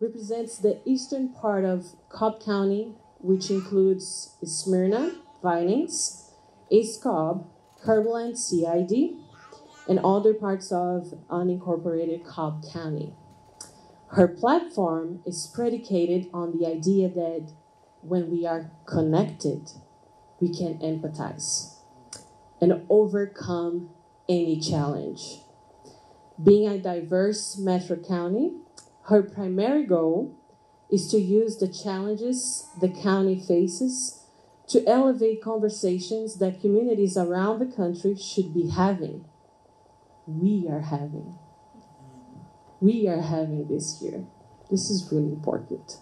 represents the eastern part of Cobb County, which includes Smyrna, Vinings, East Cobb, Cumberland, CID, and other parts of unincorporated Cobb County. Her platform is predicated on the idea that when we are connected, we can empathize and overcome any challenge. Being a diverse metro county, her primary goal is to use the challenges the county faces to elevate conversations that communities around the country should be having. We are having. We are having this year. This is really important.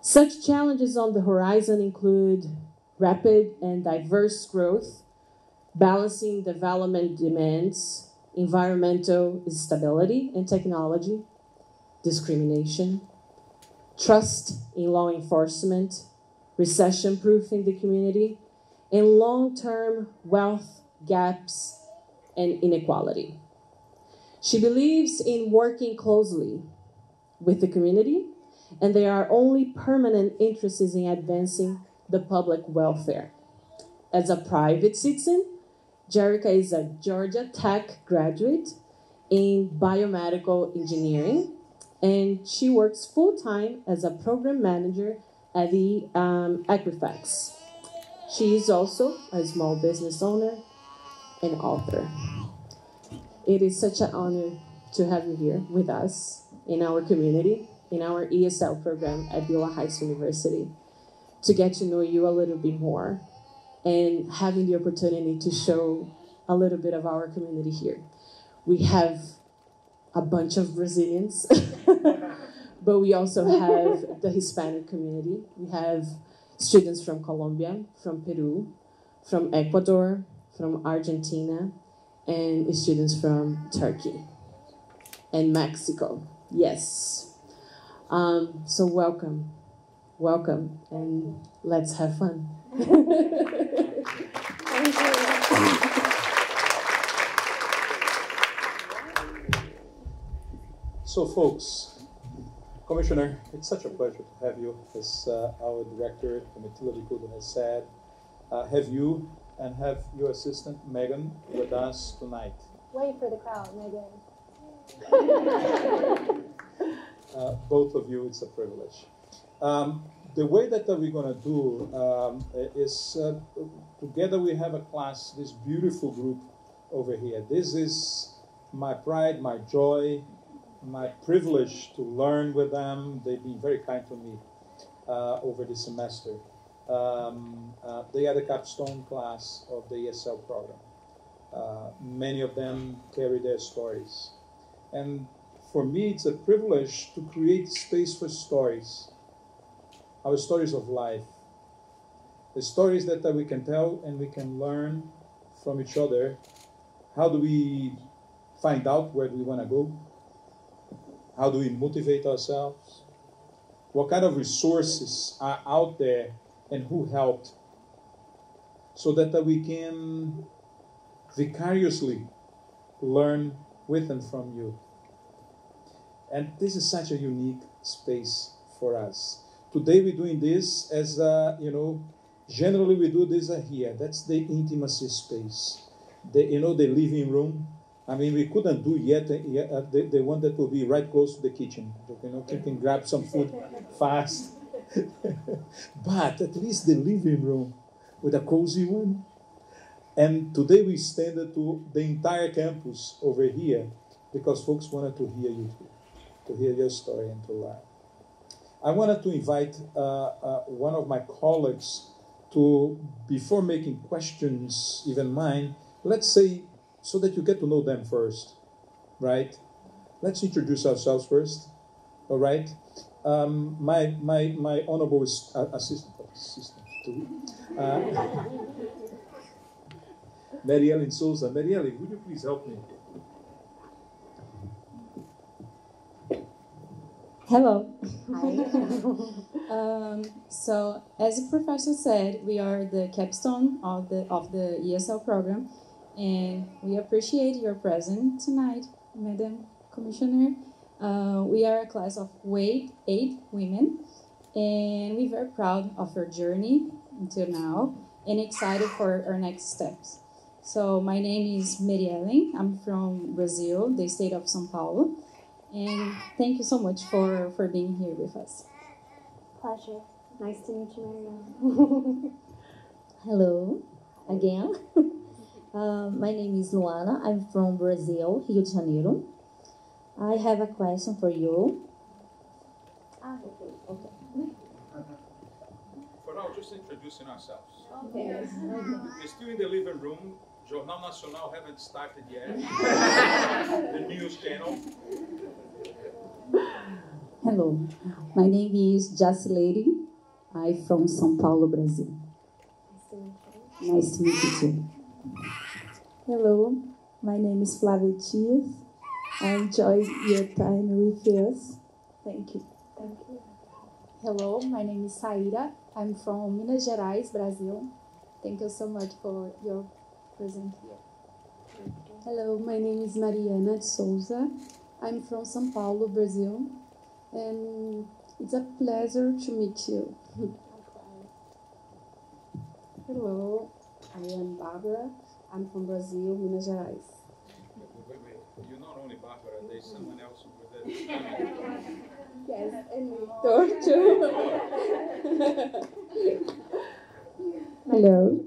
Such challenges on the horizon include rapid and diverse growth, balancing development demands, environmental stability and technology, discrimination, trust in law enforcement, recession proofing the community, and long term wealth gaps and inequality. She believes in working closely with the community, and there are only permanent interests in advancing the public welfare. As a private citizen, Jerica is a Georgia Tech graduate in biomedical engineering, and she works full time as a program manager at the um, Equifax. She is also a small business owner and author. It is such an honor to have you here with us in our community, in our ESL program at Beulah Heights University, to get to know you a little bit more and having the opportunity to show a little bit of our community here. We have a bunch of Brazilians, but we also have the Hispanic community. We have students from Colombia, from Peru, from Ecuador, from Argentina, and students from Turkey and Mexico. Yes. Um, so welcome, welcome, and let's have fun. So, folks, Commissioner, it's such a pleasure to have you, as uh, our director, Domitila Vicudo, has said. Uh, have you and have your assistant, Megan, with us tonight. Wait for the crowd, Megan. uh, both of you, it's a privilege. Um, the way that we're going to do um, is uh, together we have a class, this beautiful group over here. This is my pride, my joy, my privilege to learn with them. They've been very kind to me uh, over the semester. Um, uh, they are the capstone class of the ESL program. Uh, many of them carry their stories. And for me, it's a privilege to create space for stories, our stories of life, the stories that, that we can tell and we can learn from each other. How do we find out where we want to go? How do we motivate ourselves? What kind of resources are out there and who helped so that, we can vicariously learn with and from you. And this is such a unique space for us. Today we're doing this as, a, you know, generally we do this here. That's the intimacy space. The, you know, the living room. I mean, we couldn't do yet, uh, the, the one that will be right close to the kitchen. You know, you can grab some food fast but at least the living room with a cozy one. And today we stand to the entire campus over here because folks wanted to hear you to hear your story and to learn. I wanted to invite uh, uh, one of my colleagues to, before making questions, even mine, let's say, so that you get to know them first, right? Let's introduce ourselves first, all right? um, my, my, my honorable uh, assistant, assistant uh, Ellen Souza. Mary Ellen, would you please help me? Hello. um, so, as the professor said, we are the capstone of the of the ESL program, and we appreciate your presence tonight, Madam Commissioner. Uh, we are a class of eight, eight women, and we're very proud of our journey until now and excited for our next steps. So, my name is Mariellen. I'm from Brazil, the state of São Paulo, and thank you so much for, for being here with us. Pleasure. Nice to meet you, Mariana. Hello again. Uh, my name is Luana. I'm from Brazil, Rio de Janeiro. I have a question for you. Ah, For now, just introducing ourselves. okay. We're still in the living room. Jornal Nacional haven't started yet. the news channel. Hello, my name is Jaci Lady. I'm from São Paulo, Brazil. Nice to meet you. Nice to meet you too. Hello, my name is Flavia Dias. I enjoy your time with us. Thank you. Thank you. Hello, my name is Saira. I'm from Minas Gerais, Brazil. Thank you so much for your presence here. Hello, my name is Mariana Souza. I'm from São Paulo, Brazil, and it's a pleasure to meet you. Hello, I am Barbara. I'm from Brazil, Minas Gerais. Wait, wait. You're not only Barbara, there's someone else with it. Yes, and Victor too. Hello.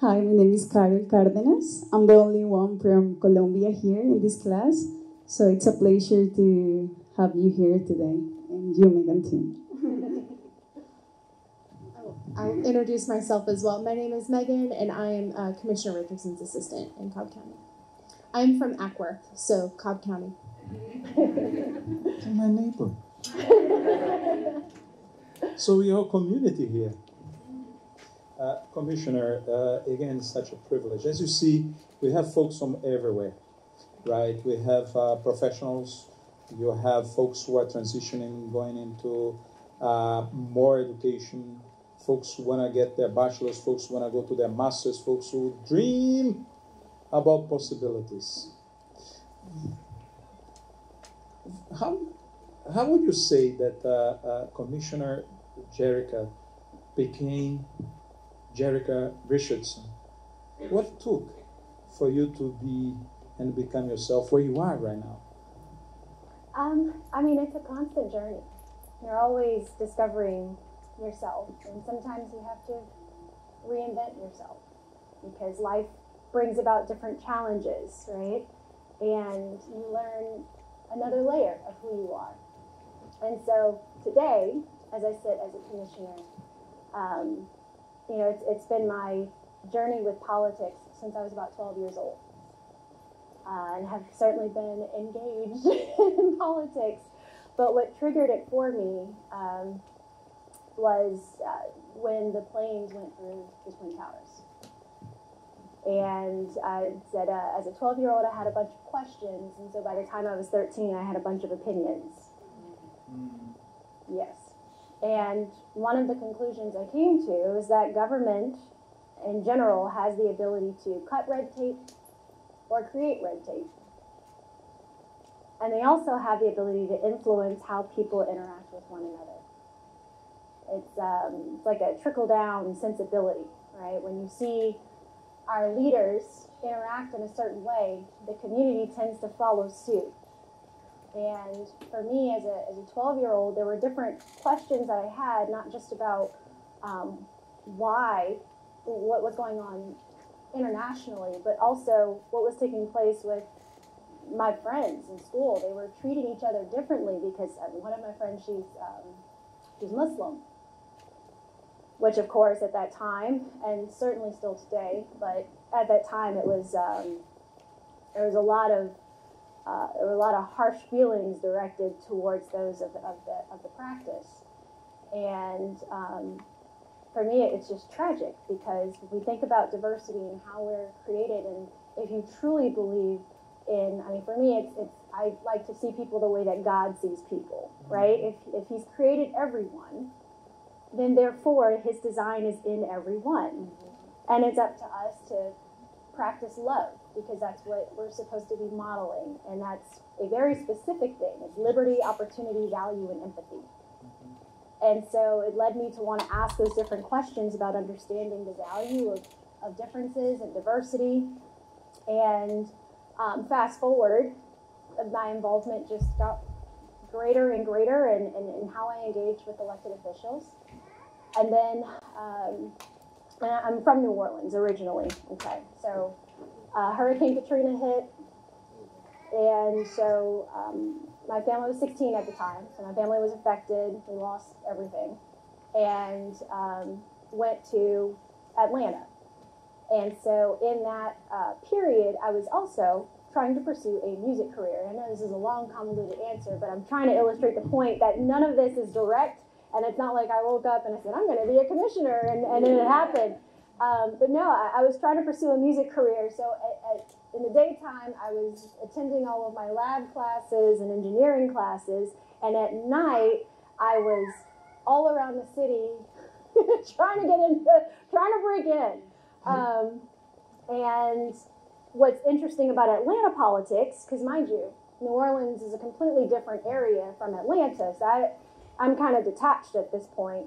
Hi, my name is Carol Cardenas. I'm the only one from Colombia here in this class, so it's a pleasure to have you here today, and you, Megan, too. I'll introduce myself as well. My name is Megan, and I am uh, Commissioner Richardson's assistant in Cobb County. I'm from Acworth, so Cobb County. my neighbor. so we a community here. Uh, Commissioner, uh, again, such a privilege. As you see, we have folks from everywhere, right? We have uh, professionals, you have folks who are transitioning, going into uh, more education, folks who want to get their bachelor's, folks who want to go to their master's, folks who dream about possibilities. How, how would you say that uh, uh, Commissioner Jerica became Jerica Richardson? What took for you to be and become yourself where you are right now? Um, I mean, it's a constant journey. You're always discovering yourself, and sometimes you have to reinvent yourself because life brings about different challenges, right? And you learn another layer of who you are. And so today, as I sit as a commissioner, um, you know, it's, it's been my journey with politics since I was about 12 years old. Uh, and have certainly been engaged in politics. But what triggered it for me um, was uh, when the planes went through the Twin Towers. And I said, uh, as a 12 year old, I had a bunch of questions. And so by the time I was 13, I had a bunch of opinions. Yes. And one of the conclusions I came to is that government in general has the ability to cut red tape or create red tape. And they also have the ability to influence how people interact with one another. It's, um, like a trickle down sensibility, right? When you see our leaders interact in a certain way, the community tends to follow suit. And for me, as a, as a 12 year old, there were different questions that I had, not just about um, why, what was going on internationally, but also what was taking place with my friends in school. They were treating each other differently because uh, one of my friends, she's, um, she's Muslim. Which, of course, at that time, and certainly still today, but at that time, it was um, there was a lot of uh, there were a lot of harsh feelings directed towards those of, of the of the practice, and um, for me, it's just tragic because we think about diversity and how we're created, and if you truly believe in, I mean, for me, it's it's I like to see people the way that God sees people, right? If if He's created everyone, then therefore His design is in everyone, and it's up to us to practice love because that's what we're supposed to be modeling, and that's a very specific thing. It's liberty, opportunity, value, and empathy. And so it led me to want to ask those different questions about understanding the value of, of differences and diversity. And um, fast forward, my involvement just got greater and greater in, in, in how I engage with elected officials. And then um, I'm from New Orleans originally. Okay, so uh, Hurricane Katrina hit, and so um, my family was 16 at the time, so my family was affected. We lost everything, and um, went to Atlanta. And so in that uh, period, I was also trying to pursue a music career. I know this is a long, convoluted answer, but I'm trying to illustrate the point that none of this is direct and it's not like I woke up and I said, I'm going to be a commissioner, and, and then it happened. Um, but no, I, I, was trying to pursue a music career. So at, at, in the daytime, I was attending all of my lab classes and engineering classes. And at night, I was all around the city trying to get in, trying to break in. Um, and what's interesting about Atlanta politics, because mind you, New Orleans is a completely different area from Atlanta. So I, I'm kind of detached at this point.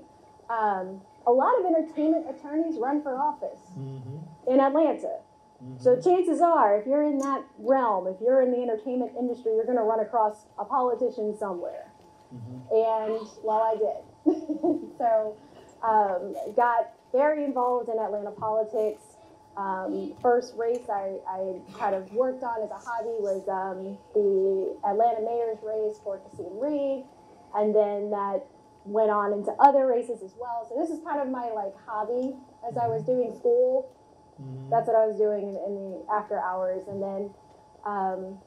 Um, a lot of entertainment attorneys run for office mm-hmm. in Atlanta. Mm-hmm. So chances are, if you're in that realm, if you're in the entertainment industry, you're going to run across a politician somewhere. Mm-hmm. And well, I did. so um, got very involved in Atlanta politics. Um, first race I, I, kind of worked on as a hobby was um, the Atlanta mayor's race for Kasim Reed and then that went on into other races as well. So this is kind of my like hobby as I was doing school. Mm-hmm. That's what I was doing in, in the after hours, and then um,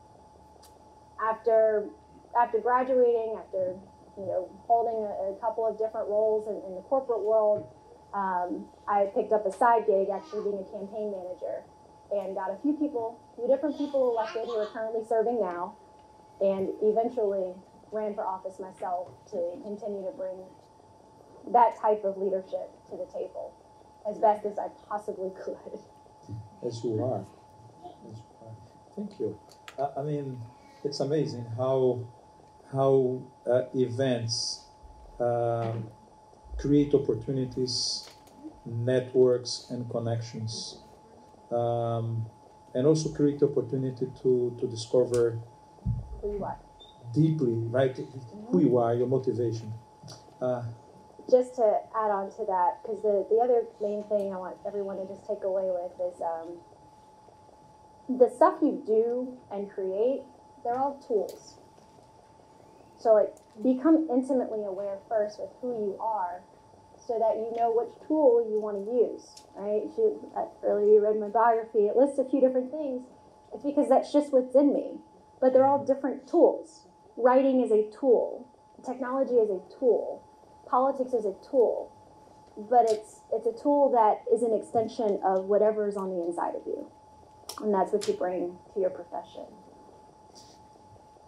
after after graduating, after you know holding a, a couple of different roles in, in the corporate world, um, I picked up a side gig, actually being a campaign manager, and got a few people, a few different people elected who are currently serving now, and eventually ran for office myself to continue to bring that type of leadership to the table as best as I possibly could. As you are. As you are. Thank you. Uh, I mean, it's amazing how how uh, events um, create opportunities, networks, and connections, um, and also create opportunity to to discover who you are deeply, right? Who you are, your motivation. Uh, just to add on to that, because the, the other main thing I want everyone to just take away with is um, the stuff you do and create, they're all tools. So, like, become intimately aware first with who you are so that you know which tool you want to use, right? She, uh, earlier you read my biography, it lists a few different things. It's because that's just what's in me. But they're all different tools writing is a tool, technology is a tool, politics is a tool, but it's it's a tool that is an extension of whatever is on the inside of you, and that's what you bring to your profession.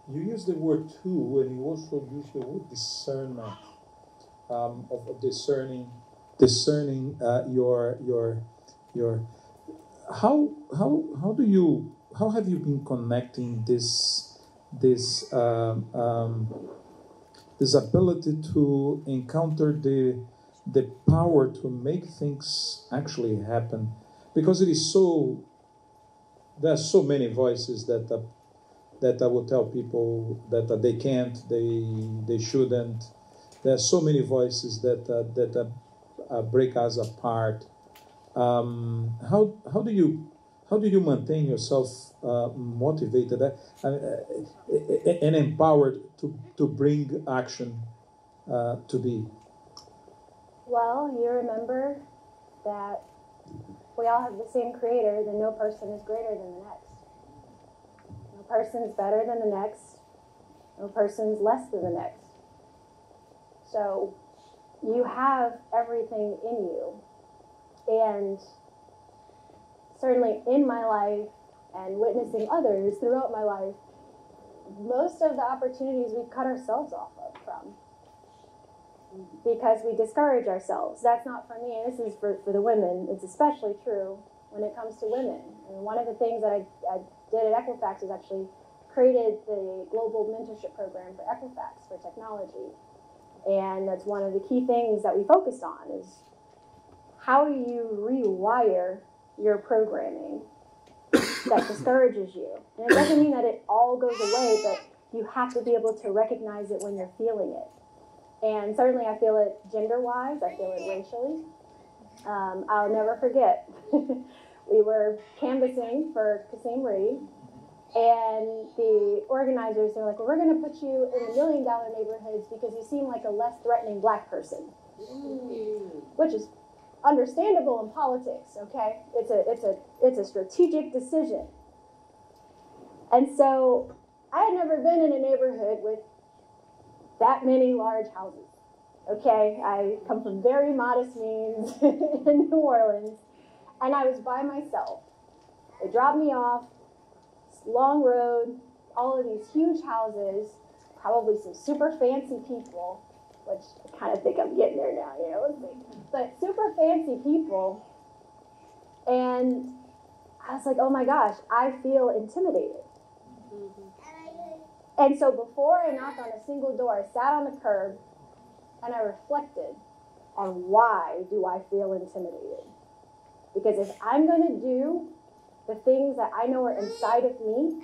You use the word tool, and you also use the word discernment um, of, discerning, discerning uh, your your your. How how how do you how have you been connecting this this um, um, this ability to encounter the the power to make things actually happen. Because it is so there are so many voices that uh, that I will tell people that uh, they can't they they shouldn't. There are so many voices that uh, that uh, uh, break us apart. Um, how how do you how do you maintain yourself uh, motivated uh, uh, uh, and empowered to, to bring action uh, to be? Well, you remember that we all have the same creator, then no person is greater than the next. No person is better than the next. No person is less than the next. So you have everything in you. And certainly in my life and witnessing others throughout my life, most of the opportunities we cut ourselves off of from because we discourage ourselves. That's not for me, this is for, for the women. It's especially true when it comes to women. And one of the things that I, I did at Equifax is actually created the global mentorship program for Equifax for technology. And that's one of the key things that we focused on is how do you rewire your programming that discourages you? And it doesn't mean that it all goes away, but you have to be able to recognize it when you're feeling it. And certainly I feel it gender wise, I feel it racially. Um, I'll never forget. we were canvassing for Kasim Reed, and the organizers are like, well, we're going to put you in a million dollar neighborhoods because you seem like a less threatening black person, which is understandable in politics. Okay, it's a it's a it's a strategic decision. And so I had never been in a neighborhood with that many large houses. Okay, I come from very modest means in New Orleans, and I was by myself. They dropped me off, long road, all of these huge houses, probably some super fancy people, which I kind of think I'm getting there now, you know, but super fancy people. And I was like, oh my gosh, I feel intimidated. Mm-hmm. And so before I knocked on a single door, I sat on the curb and I reflected on why do I feel intimidated? Because if I'm going to do the things that I know are inside of me,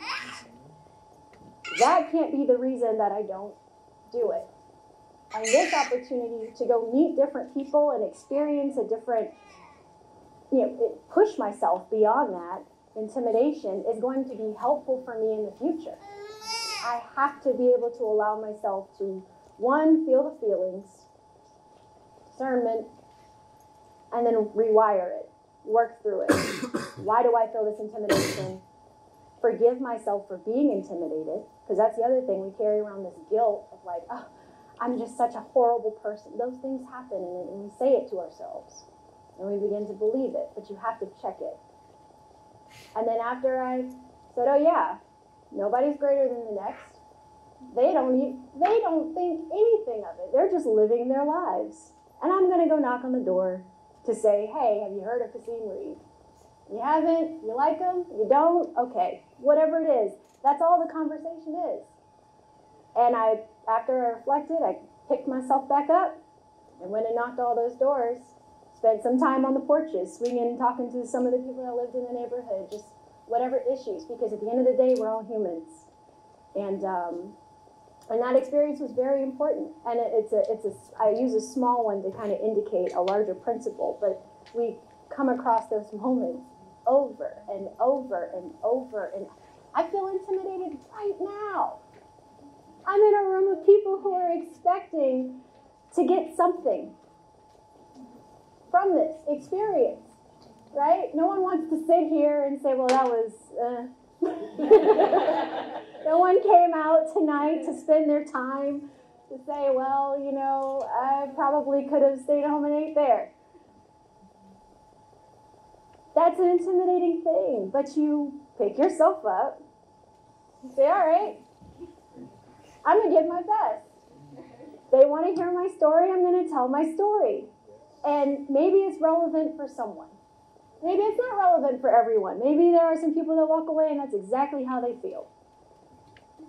that can't be the reason that I don't do it. And this opportunity to go meet different people and experience a different, you know, push myself beyond that intimidation is going to be helpful for me in the future. I have to be able to allow myself to, one, feel the feelings, discernment, and then rewire it, work through it. Why do I feel this intimidation? Forgive myself for being intimidated, because that's the other thing. We carry around this guilt of like, oh, I'm just such a horrible person. Those things happen, and, we say it to ourselves, and we begin to believe it, but you have to check it. And then after I said, oh, yeah, Nobody's greater than the next. They don't they don't think anything of it. They're just living their lives. And I'm going to go knock on the door to say, hey, have you heard of Kasim Reed? You haven't? You like him? You don't? Okay. Whatever it is. That's all the conversation is. And I, after I reflected, I picked myself back up and went and knocked all those doors. Spent some time on the porches, swinging and talking to some of the people that lived in the neighborhood, just whatever issues, because at the end of the day, we're all humans. And um, and that experience was very important. And it, it's a it's a I use a small one to kind of indicate a larger principle, but we come across those moments over and over and over, and I feel intimidated right now. I'm in a room people who are expecting to get something from this experience right? No one wants to sit here and say, well, that was. Uh. no one came out tonight to spend their time to say, well, you know, I probably could have stayed home and ate there. That's an intimidating thing, but you pick yourself up. say, all right, I'm going to give my best. They want to hear my story, I'm going to tell my story. And maybe it's relevant for someone. Maybe it's not relevant for everyone. Maybe there are some people that walk away and that's exactly how they feel.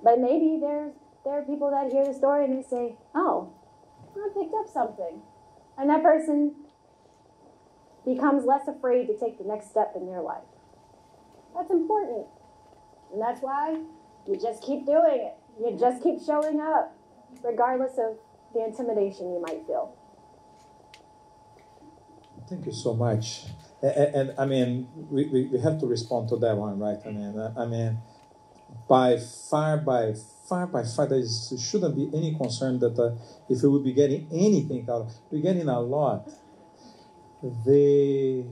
But maybe there's there are people that hear the story and they say, "Oh, I picked up something," and that person becomes less afraid to take the next step in their life. That's important, and that's why you just keep doing it. You just keep showing up, regardless of the intimidation you might feel. Thank you so much. And, and, I mean, we, we, have to respond to that one, right? I mean, I mean, by far, by far, by far, there is, shouldn't be any concern that uh, if we would be getting anything out we're getting a lot. The,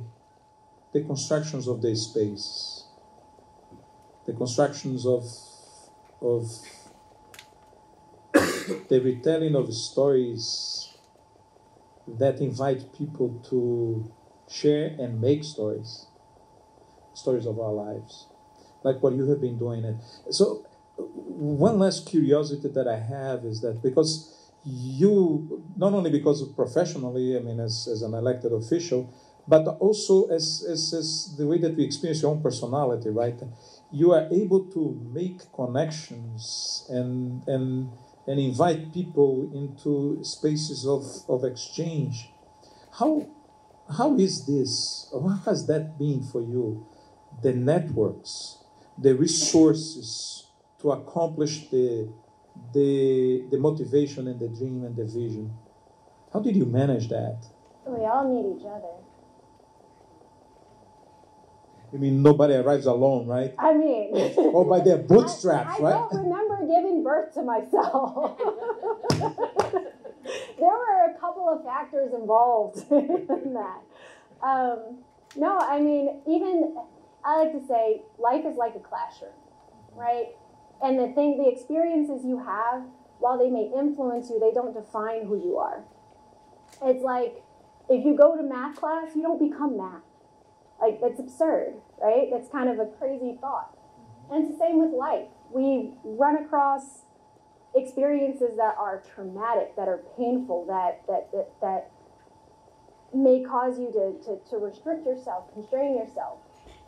the constructions of the space, the constructions of, of the retelling of stories that invite people to share and make stories, stories of our lives, like what you have been doing. It so. One last curiosity that I have is that because you not only because of professionally, I mean, as, as an elected official, but also as, as, as the way that we experience your own personality, right? You are able to make connections and, and, and invite people into spaces of, of exchange. How, how is this? What has that been for you? The networks, the resources to accomplish the, the, the motivation and the dream and the vision. How did you manage that? We all need each other. You mean nobody arrives alone, right? I mean, or by their bootstraps, I, I right? don't remember giving birth to myself. there were a couple of factors involved in that. Um, no, I mean, even I like to say life is like a classroom, right? And the thing, the experiences you have, while they may influence you, they don't define who you are. It's like if you go to math class, you don't become math. Like, that's absurd, right? That's kind of a crazy thought. And it's the same with life. We run across experiences that are traumatic, that are painful, that, that, that, that may cause you to, to, to restrict yourself, constrain yourself.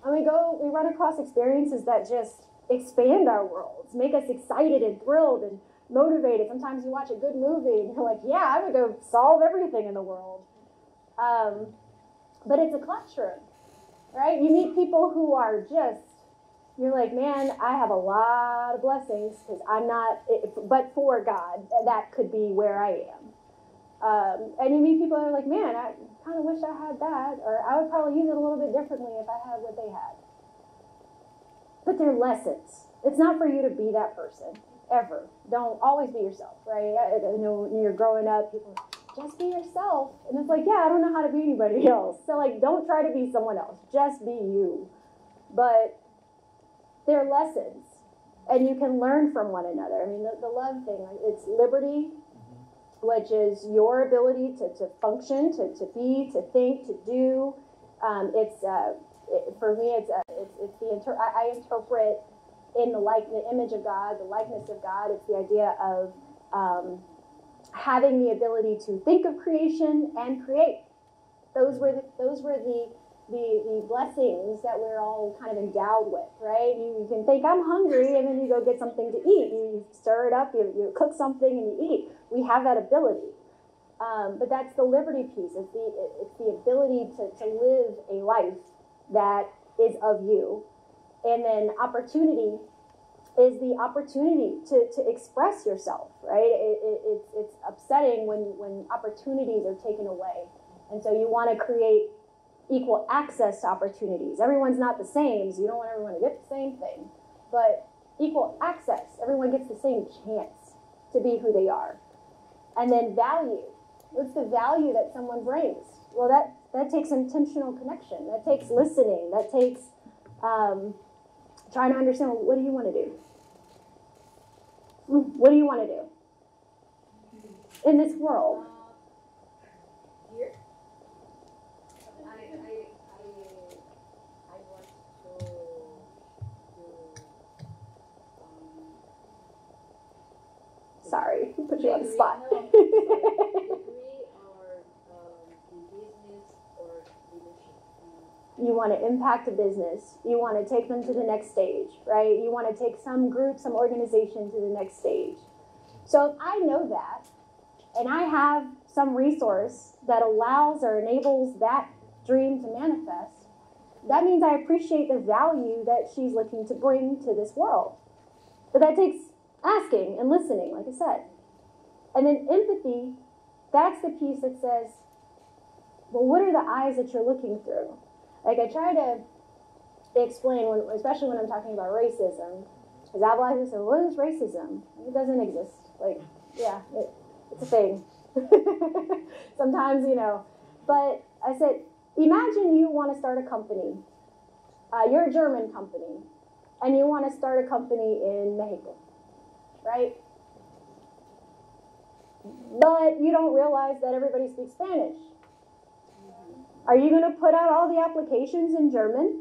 And we go, we run across experiences that just expand our worlds, make us excited and thrilled and motivated. Sometimes you watch a good movie and you're like, yeah, I would go solve everything in the world. Um, but it's a classroom, right? You meet people who are just, you're like, man, I have a lot of blessings because I'm not, but for God, that could be where I am. Um, and you meet people that are like, man, I kind of wish I had that, or I would probably use it a little bit differently if I had what they had. But they're lessons. It's not for you to be that person ever. Don't always be yourself, right? I, I know when you're growing up, people just be yourself, and it's like, yeah, I don't know how to be anybody else. So like, don't try to be someone else. Just be you. But they're lessons, and you can learn from one another. I mean, the, the love thing, it's liberty, which is your ability to, to function, to, to be, to think, to do. Um, it's uh, it, for me, it's, uh, it's, it's the inter- I, I, interpret in the like the image of God, the likeness of God. It's the idea of um, having the ability to think of creation and create. Those were the, those were the, the the blessings that we're all kind of endowed with, right? You, you can think I'm hungry, and then you go get something to eat. You, you stir it up, you, you cook something, and you eat. We have that ability. Um, but that's the liberty piece. It's the it's the ability to, to live a life that is of you. And then opportunity is the opportunity to, to express yourself, right? It, it, it's, it's upsetting when, when opportunities are taken away. And so you want to create equal access to opportunities. Everyone's not the same, so you don't want everyone to get the same thing. But equal access, everyone gets the same chance to be who they are. And then value. What's the value that someone brings? Well, that that takes intentional connection. That takes listening. That takes um, trying to understand well, what do you want to do? What do you want to do in this world? Here, I, I, I, I want to do. Um, Sorry, put you on the spot. No, degree or um, in business or leadership. You want to impact a business. You want to take them to the next stage, right? You want to take some group, some organization to the next stage. So if I know that, and I have some resource that allows or enables that dream to manifest, that means I appreciate the value that she's looking to bring to this world. But that takes asking and listening, like I said. And then empathy, that's the piece that says, well, what are the eyes that you're looking through? Like I try to explain, when, especially when I'm talking about racism, because I've like say, what is racism? It doesn't exist. Like, yeah, it, it's a thing. Sometimes, you know. But I said, imagine you want to start a company. Uh, you're a German company, and you want to start a company in Mexico, right? But you don't realize that everybody speaks Spanish. Are you going to put out all the applications in German?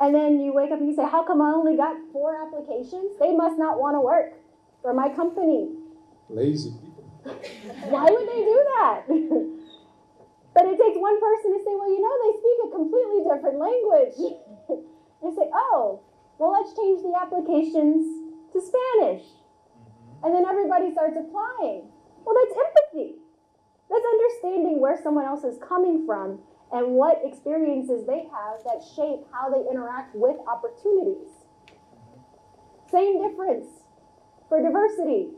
And then you wake up and you say, How come I only got four applications? They must not want to work for my company. Lazy people. Why would they do that? But it takes one person to say, well, you know, they speak a completely different language. and say, oh, well, let's change the applications to Spanish. Mm-hmm. And then everybody starts applying. Well, that's empathy. That's understanding where someone else is coming from and what experiences they have that shape how they interact with opportunities. Same difference for diversity.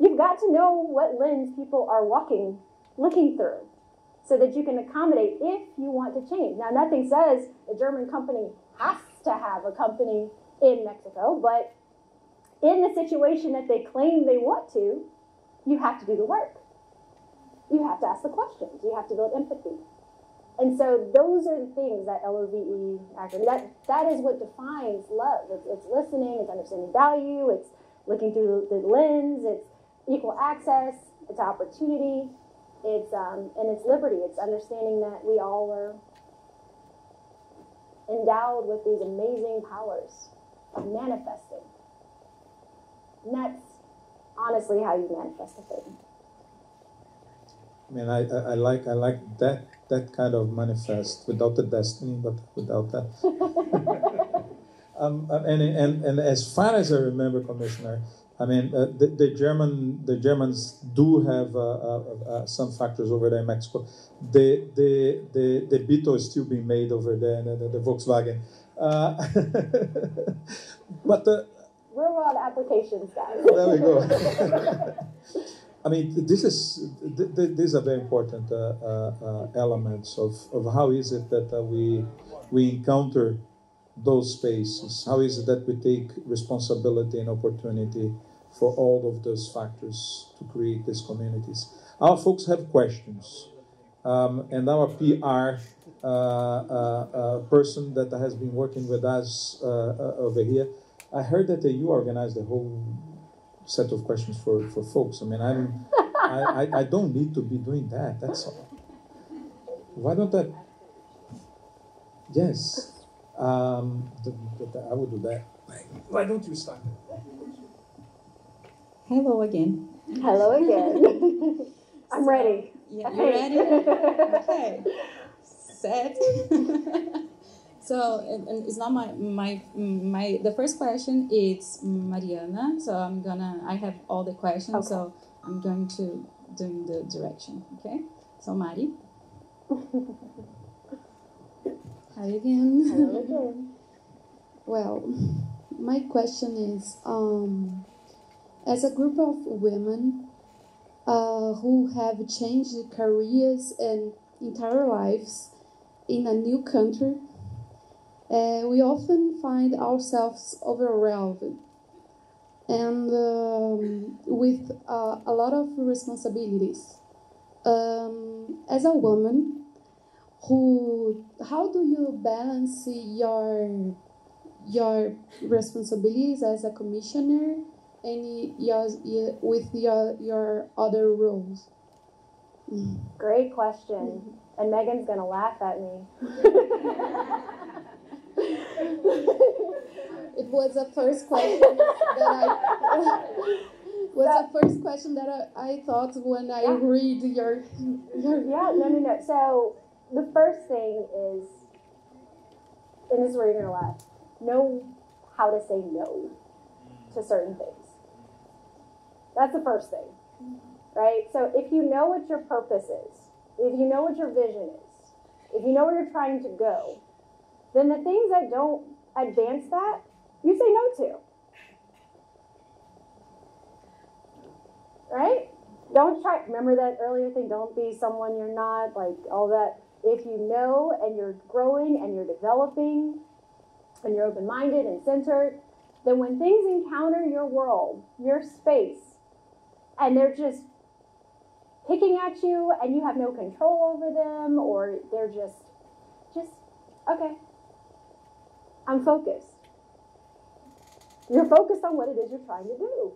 You've got to know what lens people are walking, looking through, so that you can accommodate if you want to change. Now, nothing says a German company has to have a company in Mexico, but in the situation that they claim they want to, you have to do the work. You have to ask the questions. You have to build empathy. And so those are the things that LOVE acronym, that, that is what defines love. It's, it's listening, it's understanding value, it's looking through the lens, it's equal access, it's opportunity, it's, um, and it's liberty. It's understanding that we all are endowed with these amazing powers of manifesting. And that's honestly how you manifest a thing. I mean, I, I, I like I like that that kind of manifest without the destiny, but without that. um, and, and and as far as I remember, Commissioner, I mean, uh, the, the, German the Germans do have uh, uh, uh, some factories over there in Mexico. The the the the Beetle is still being made over there, and the, the Volkswagen. Uh, but the real world applications, guys. There we go. I mean, this is these are very important uh, uh, elements of, of how is it that we we encounter those spaces? How is it that we take responsibility and opportunity for all of those factors to create these communities? Our folks have questions, um, and our PR uh, uh, uh, person that has been working with us uh, uh, over here, I heard that you organized the whole set of questions for, for folks. I mean, I'm, I, I, I don't need to be doing that. That's all. Why don't I? Yes. Um, I will do that. Why don't you start? Hello again. Hello again. I'm ready. Yeah, you ready? okay. Set. so and, and, it's not my my my the first question is Mariana. So I'm gonna I have all the questions. Okay. So I'm going to do the direction. Okay. So Mari. Hi again. Hello again. well, my question is um, as a group of women uh, who have changed careers and entire lives in a new country, uh, we often find ourselves overwhelmed. And um, with uh, a lot of responsibilities. Um, as a woman, who how do you balance your your responsibilities as a commissioner and your, with your your other roles? Great question. And megan's gonna laugh at me it was the first question that i was that, the first question that I, I thought when I yeah. read your, your yeah no no no so the first thing is, and this is where you're to laugh, know how to say no to certain things. That's the first thing, right? So if you know what your purpose is, if you know what your vision is, if you know where you're trying to go, then the things that don't advance that, you say no to. Right? Don't try, remember that earlier thing, don't be someone you're not, like all that if you know and you're growing and you're developing and you're open minded and centered, then when things encounter your world, your space, and they're just picking at you and you have no control over them or they're just, just, okay, I'm focused. You're focused on what it is you're trying to do.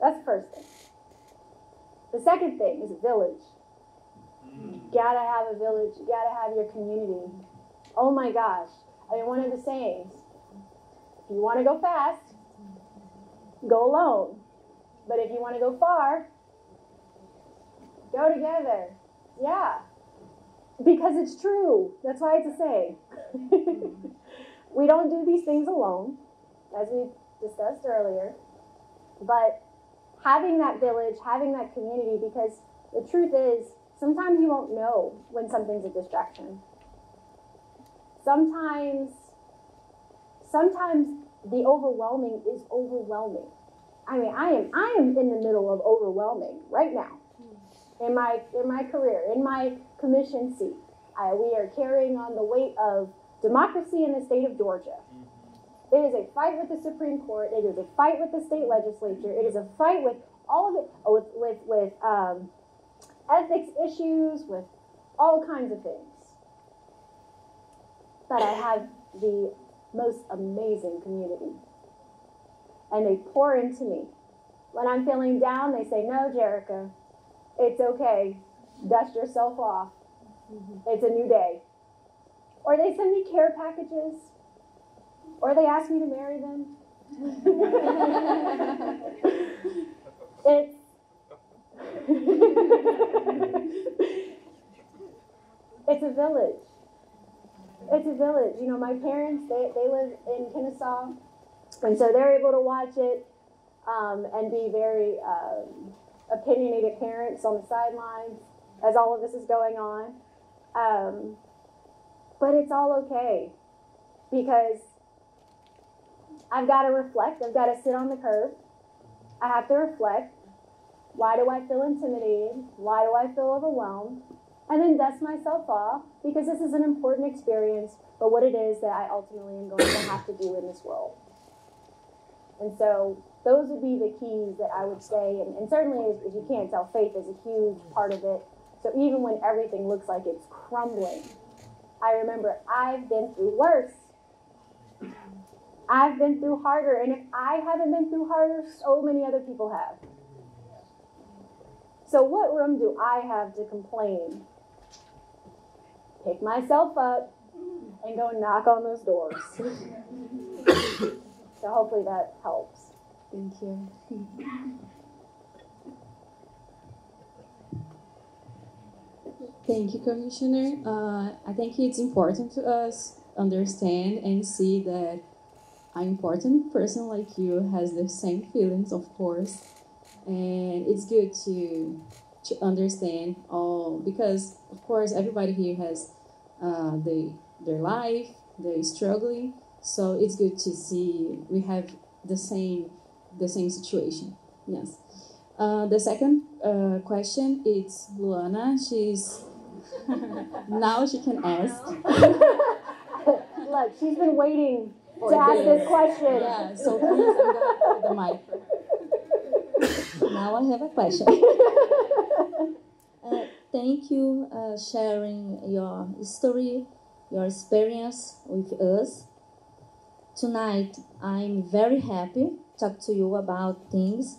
That's the first thing. The second thing is a village. You gotta have a village. You gotta have your community. Oh my gosh. I mean, one of the sayings if you want to go fast, go alone. But if you want to go far, go together. Yeah. because it's true. That's why it's a saying. we don't do these things alone, as we discussed earlier. But having that village, having that community, because the truth is, sometimes you won't know when something's a distraction. Sometimes, sometimes the overwhelming is overwhelming. I mean, I am I am in the middle of overwhelming right now in my in my career, in my commission seat. I, we are carrying on the weight of democracy in the state of Georgia. It is a fight with the Supreme Court. It is a fight with the state legislature. It is a fight with all of it, oh, with with, with um, ethics issues, with all kinds of things. But I have the most amazing community, and they pour into me. When I'm feeling down, they say, "No, Jerica, it's okay. Dust yourself off. It's a new day." Or they send me care packages or they ask me to marry them. it's it's a village. It's a village. You know, my parents they, they live in Kennesaw, and so they're able to watch it um, and be very um, opinionated parents on the sidelines as all of this is going on. Um, but it's all okay because I've got to reflect. I've got to sit on the curb. I have to reflect. Why do I feel intimidated? Why do I feel overwhelmed? And then dust myself off because this is an important experience, but what it is that I ultimately am going to have to do in this world. And so those would be the keys that I would say. And, and certainly, as, as you can't tell, faith is a huge part of it. So even when everything looks like it's crumbling, I remember I've been through worse. I've been through harder. And if I haven't been through harder, so many other people have. So, what room do I have to complain? Pick myself up and go knock on those doors. so, hopefully, that helps. Thank you. Thank you, Commissioner. Uh, I think it's important to us understand and see that an important person like you has the same feelings, of course, and it's good to to understand all because, of course, everybody here has uh, the their life, they're struggling, so it's good to see we have the same the same situation. Yes. Uh, the second uh, question is Luana. She's now she can ask. Look, she's been waiting to ask this question. Yeah, so please, I'm gonna the mic. Now I have a question. uh, thank you uh, sharing your story, your experience with us. Tonight, I'm very happy to talk to you about things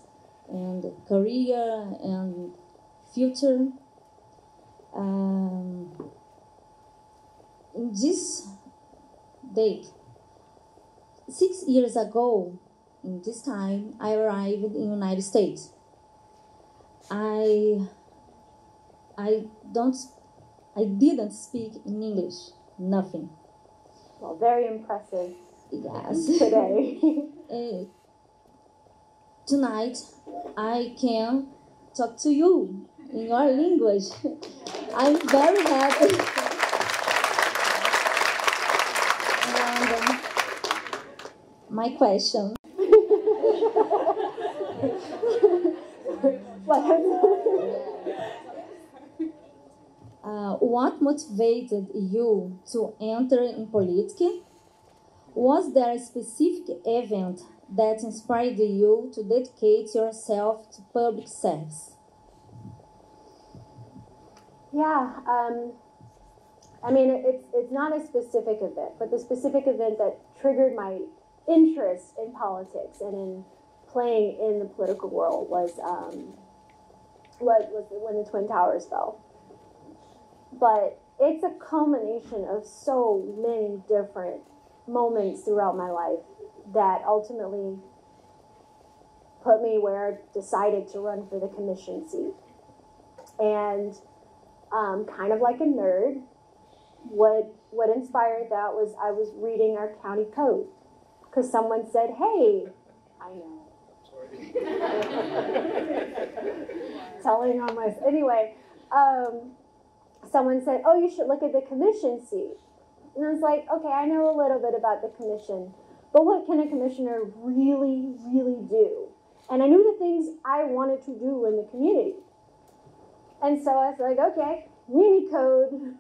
and career and future. Um, in this date, six years ago, in this time, I arrived in the United States. I I don't I didn't speak in English, nothing. Well, very impressive. Yes. Today. uh, tonight, I can talk to you in your language. I'm very happy. and, um, my question. uh, what motivated you to enter in politics? Was there a specific event that inspired you to dedicate yourself to public service? Yeah, um, I mean, it's it's not a specific event, but the specific event that triggered my interest in politics and in playing in the political world was um, was, was when the Twin Towers fell. But it's a culmination of so many different moments throughout my life that ultimately put me where I decided to run for the commission seat. And um, kind of like a nerd. What what inspired that was I was reading our county code because someone said, "Hey, I know." Telling on my anyway, um, someone said, "Oh, you should look at the commission seat," and I was like, "Okay, I know a little bit about the commission, but what can a commissioner really, really do?" And I knew the things I wanted to do in the community, and so I was like, "Okay, Municode."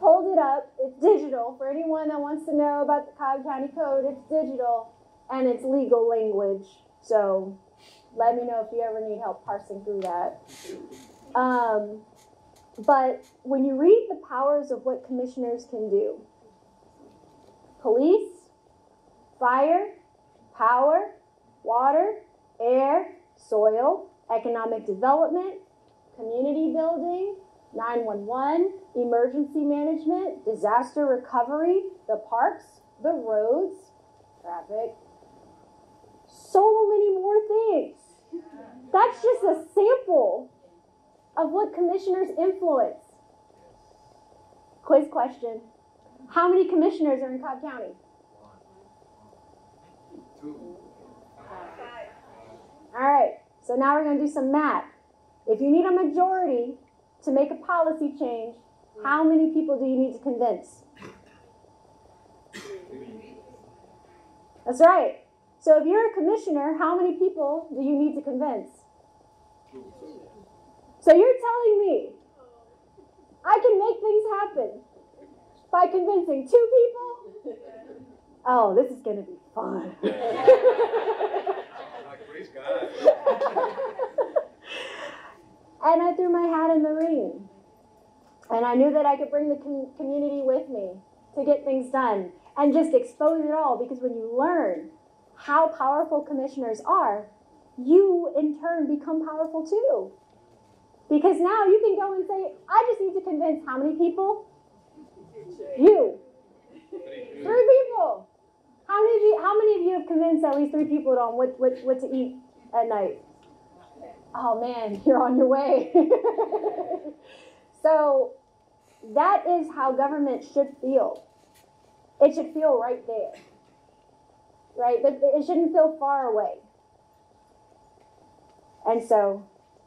Hold it up. It's digital. For anyone that wants to know about the Cobb County Code, it's digital and it's legal language. So let me know if you ever need help parsing through that. Um, but when you read the powers of what commissioners can do police, fire, power, water, air, soil, economic development, community building, 911, emergency management, disaster recovery, the parks, the roads, traffic, so many more things. That's just a sample of what commissioners influence. Quiz question How many commissioners are in Cobb County? All right, so now we're going to do some math. If you need a majority to make a policy change, how many people do you need to convince? That's right. So if you're a commissioner, how many people do you need to convince? So you're telling me I can make things happen by convincing two people? Oh, this is going to be fun. and I threw my hat in the ring. And I knew that I could bring the com- community with me to get things done and just expose it all because when you learn how powerful commissioners are, you in turn become powerful too. Because now you can go and say, I just need to convince how many people? You. Three people. How many of you, how many of you have convinced at least three people on what, what, what to eat at night? Oh man, you're on your way. so that is how government should feel. It should feel right there. Right? It shouldn't feel far away. And so,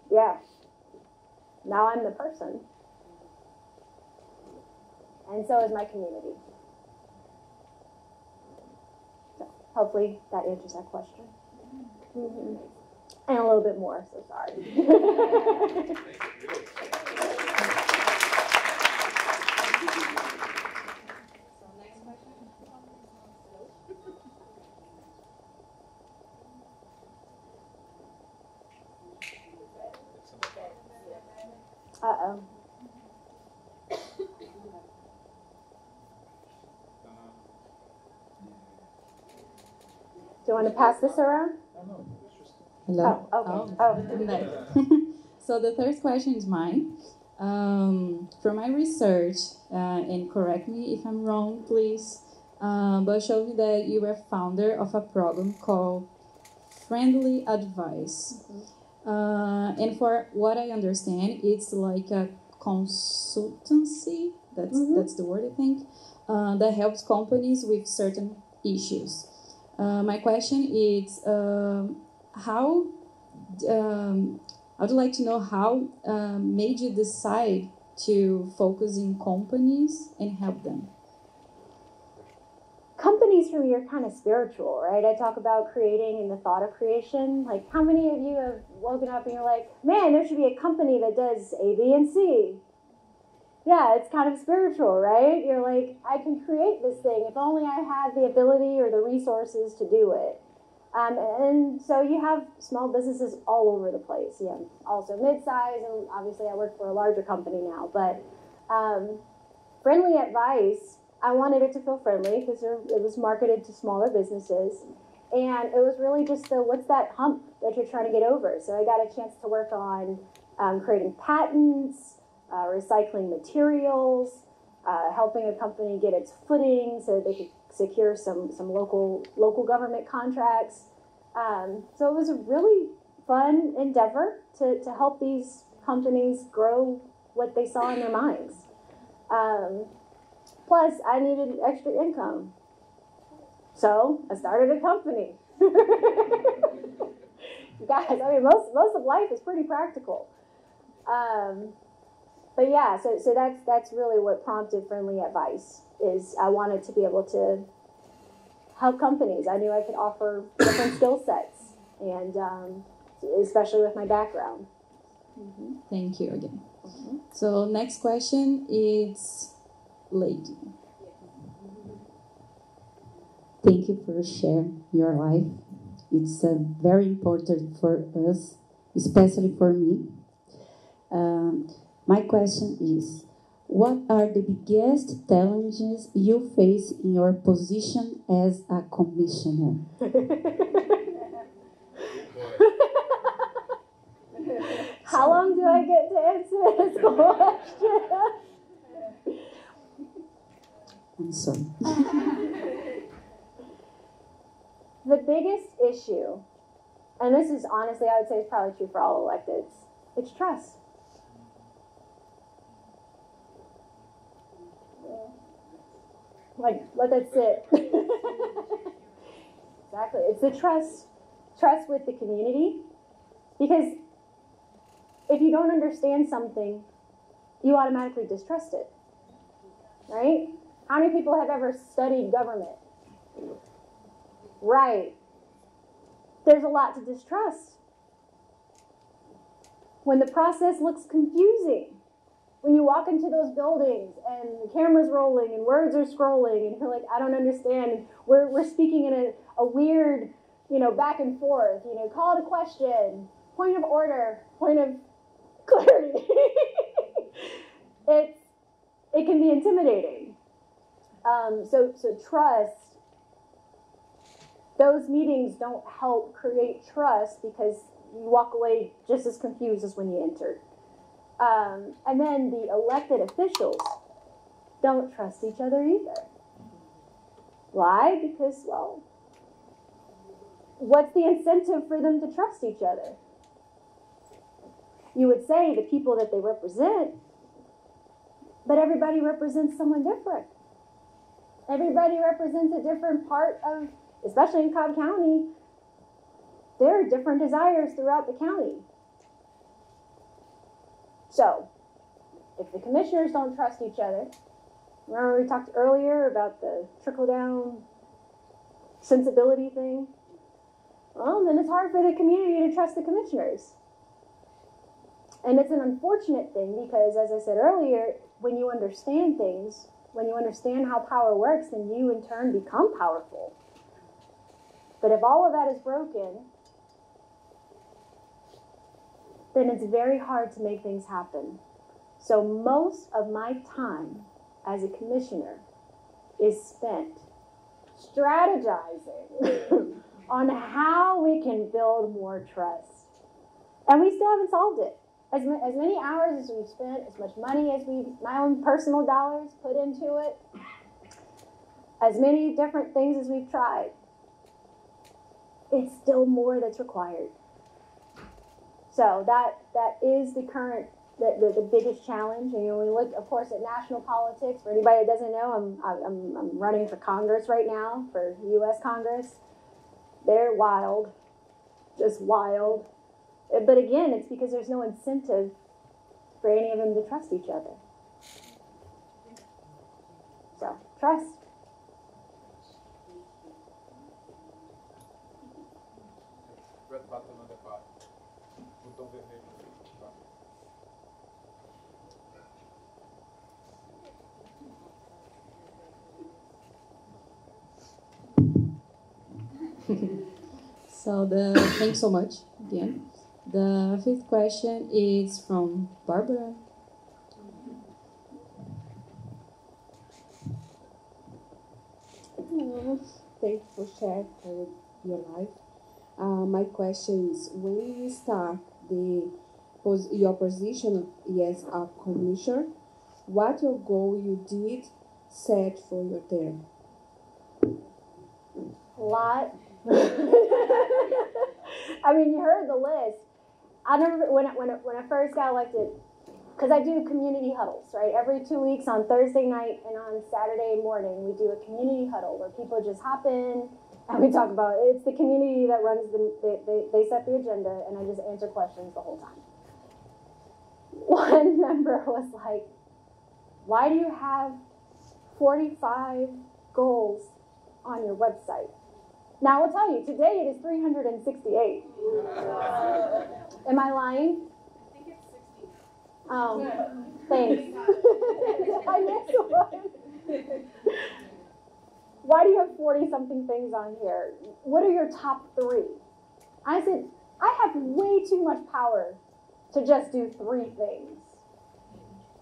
yeah. Now I'm the person. And so is my community. So hopefully that answers that question. Mm-hmm. And a little bit more, so sorry. Uh oh. Do you want to pass this around? Hello. Oh, okay. Oh. No. so the third question is mine. Um, from my research, uh, and correct me if I'm wrong, please, uh, but showed me that you were founder of a program called Friendly Advice. Uh, and for what I understand, it's like a consultancy. That's Mhm. that's the word I think uh, that helps companies with certain issues. Uh, my question is um how um, I'd like to know how um, made you decide to focus in companies and help them. companies for me are kind of spiritual, right? I talk about creating and the thought of creation. Like, how many of you have woken up and you're like, man, there should be a company that does A, B, and C? Yeah, it's kind of spiritual, right? You're like, I can create this thing if only I had the ability or the resources to do it. Um, and so you have small businesses all over the place. You have also mid-size, and obviously I work for a larger company now. But um, friendly advice I wanted it to feel friendly because it was marketed to smaller businesses. And it was really just the what's that hump that you're trying to get over. So I got a chance to work on um, creating patents, uh, recycling materials, uh, helping a company get its footing so they could secure some, some local, local government contracts. Um, so it was a really fun endeavor to, to help these companies grow what they saw in their minds. Um, plus, I needed extra income. So I started a company. Guys, I mean, most, most of life is pretty practical. Um, but yeah, so, so that's, that's really what prompted Friendly Advice is I wanted to be able to help companies. I knew I could offer different skill sets, and um, especially with my background. Mm-hmm. Thank you again. Mm-hmm. So next question is lady. Thank you for sharing your life. It's uh, very important for us, especially for me. Um, my question is what are the biggest challenges you face in your position as a commissioner? How long do I get to answer this question? I'm sorry. the biggest issue, and this is honestly, I would say, is probably true for all electeds, it's trust. Like, let that sit. exactly. It's the trust, trust with the community. Because if you don't understand something, you automatically distrust it. Right? How many people have ever studied government? Right. There's a lot to distrust. When the process looks confusing, when you walk into those buildings and the camera's rolling and words are scrolling and you're like, I don't understand. We're, we're speaking in a, a weird, you know, back and forth, you know, call to question, point of order, point of clarity. it's, it can be intimidating. Um, so, so trust, those meetings don't help create trust because you walk away just as confused as when you entered. Um, and then the elected officials don't trust each other either. Why? Because, well, what's the incentive for them to trust each other? You would say the people that they represent, but everybody represents someone different. Everybody represents a different part of, especially in Cobb County, there are different desires throughout the county. So, if the commissioners don't trust each other, remember we talked earlier about the trickle down sensibility thing? Well, then it's hard for the community to trust the commissioners. And it's an unfortunate thing because, as I said earlier, when you understand things, when you understand how power works, then you in turn become powerful. But if all of that is broken, then it's very hard to make things happen. So most of my time as a commissioner is spent strategizing on how we can build more trust. And we still haven't solved it. As, as many hours as we've spent, as much money as we, my own personal dollars put into it, as many different things as we've tried, it's still more that's required. So that that is the current the, the, the, biggest challenge. And you know, we look, of course, at national politics. For anybody that doesn't know, I'm, I'm, I'm running for Congress right now, for U.S. Congress. They're wild, just wild. Uh, but again, it's because there's no incentive for any of them to trust each other. So, trust. So the thanks so much again. The fifth question is from Barbara. Hello, thanks for sharing your life. Uh, my question is, when you start the your position as a commissioner, what your goal you did set for your term? A lot. I mean, you heard the list. I remember when I, when when I first got elected, because I do community huddles, right? Every two weeks on Thursday night and on Saturday morning, we do a community huddle where people just hop in and we talk about it. It's the community that runs the, they, they, they set the agenda, and I just answer questions the whole time. One member was like, Why do you have 45 goals on your website? Now, I will tell you, today it is 368. Am I lying? I think it's Um, thanks. I missed one. Why do you have 40 something things on here? What are your top three? I said, I have way too much power to just do three things.